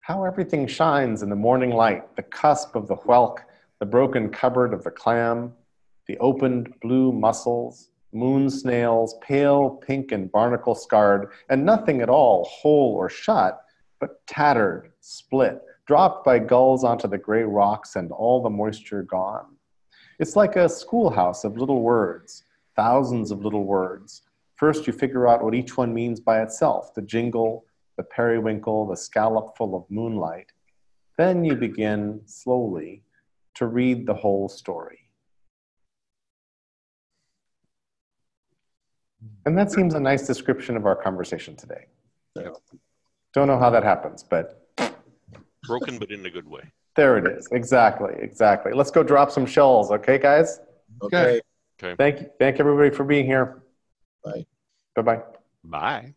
How everything shines in the morning light, the cusp of the whelk, the broken cupboard of the clam, the opened blue mussels, moon snails, pale pink and barnacle scarred, and nothing at all whole or shut, but tattered, split, dropped by gulls onto the gray rocks and all the moisture gone. It's like a schoolhouse of little words, thousands of little words. First, you figure out what each one means by itself the jingle, the periwinkle, the scallop full of moonlight. Then you begin, slowly, to read the whole story. And that seems a nice description of our conversation today. Yeah. Don't know how that happens, but Broken, but in a good way. there it is. Exactly, exactly. Let's go drop some shells, okay, guys? Okay. Okay. Thank you. Thank everybody for being here. Bye. Bye bye. Bye.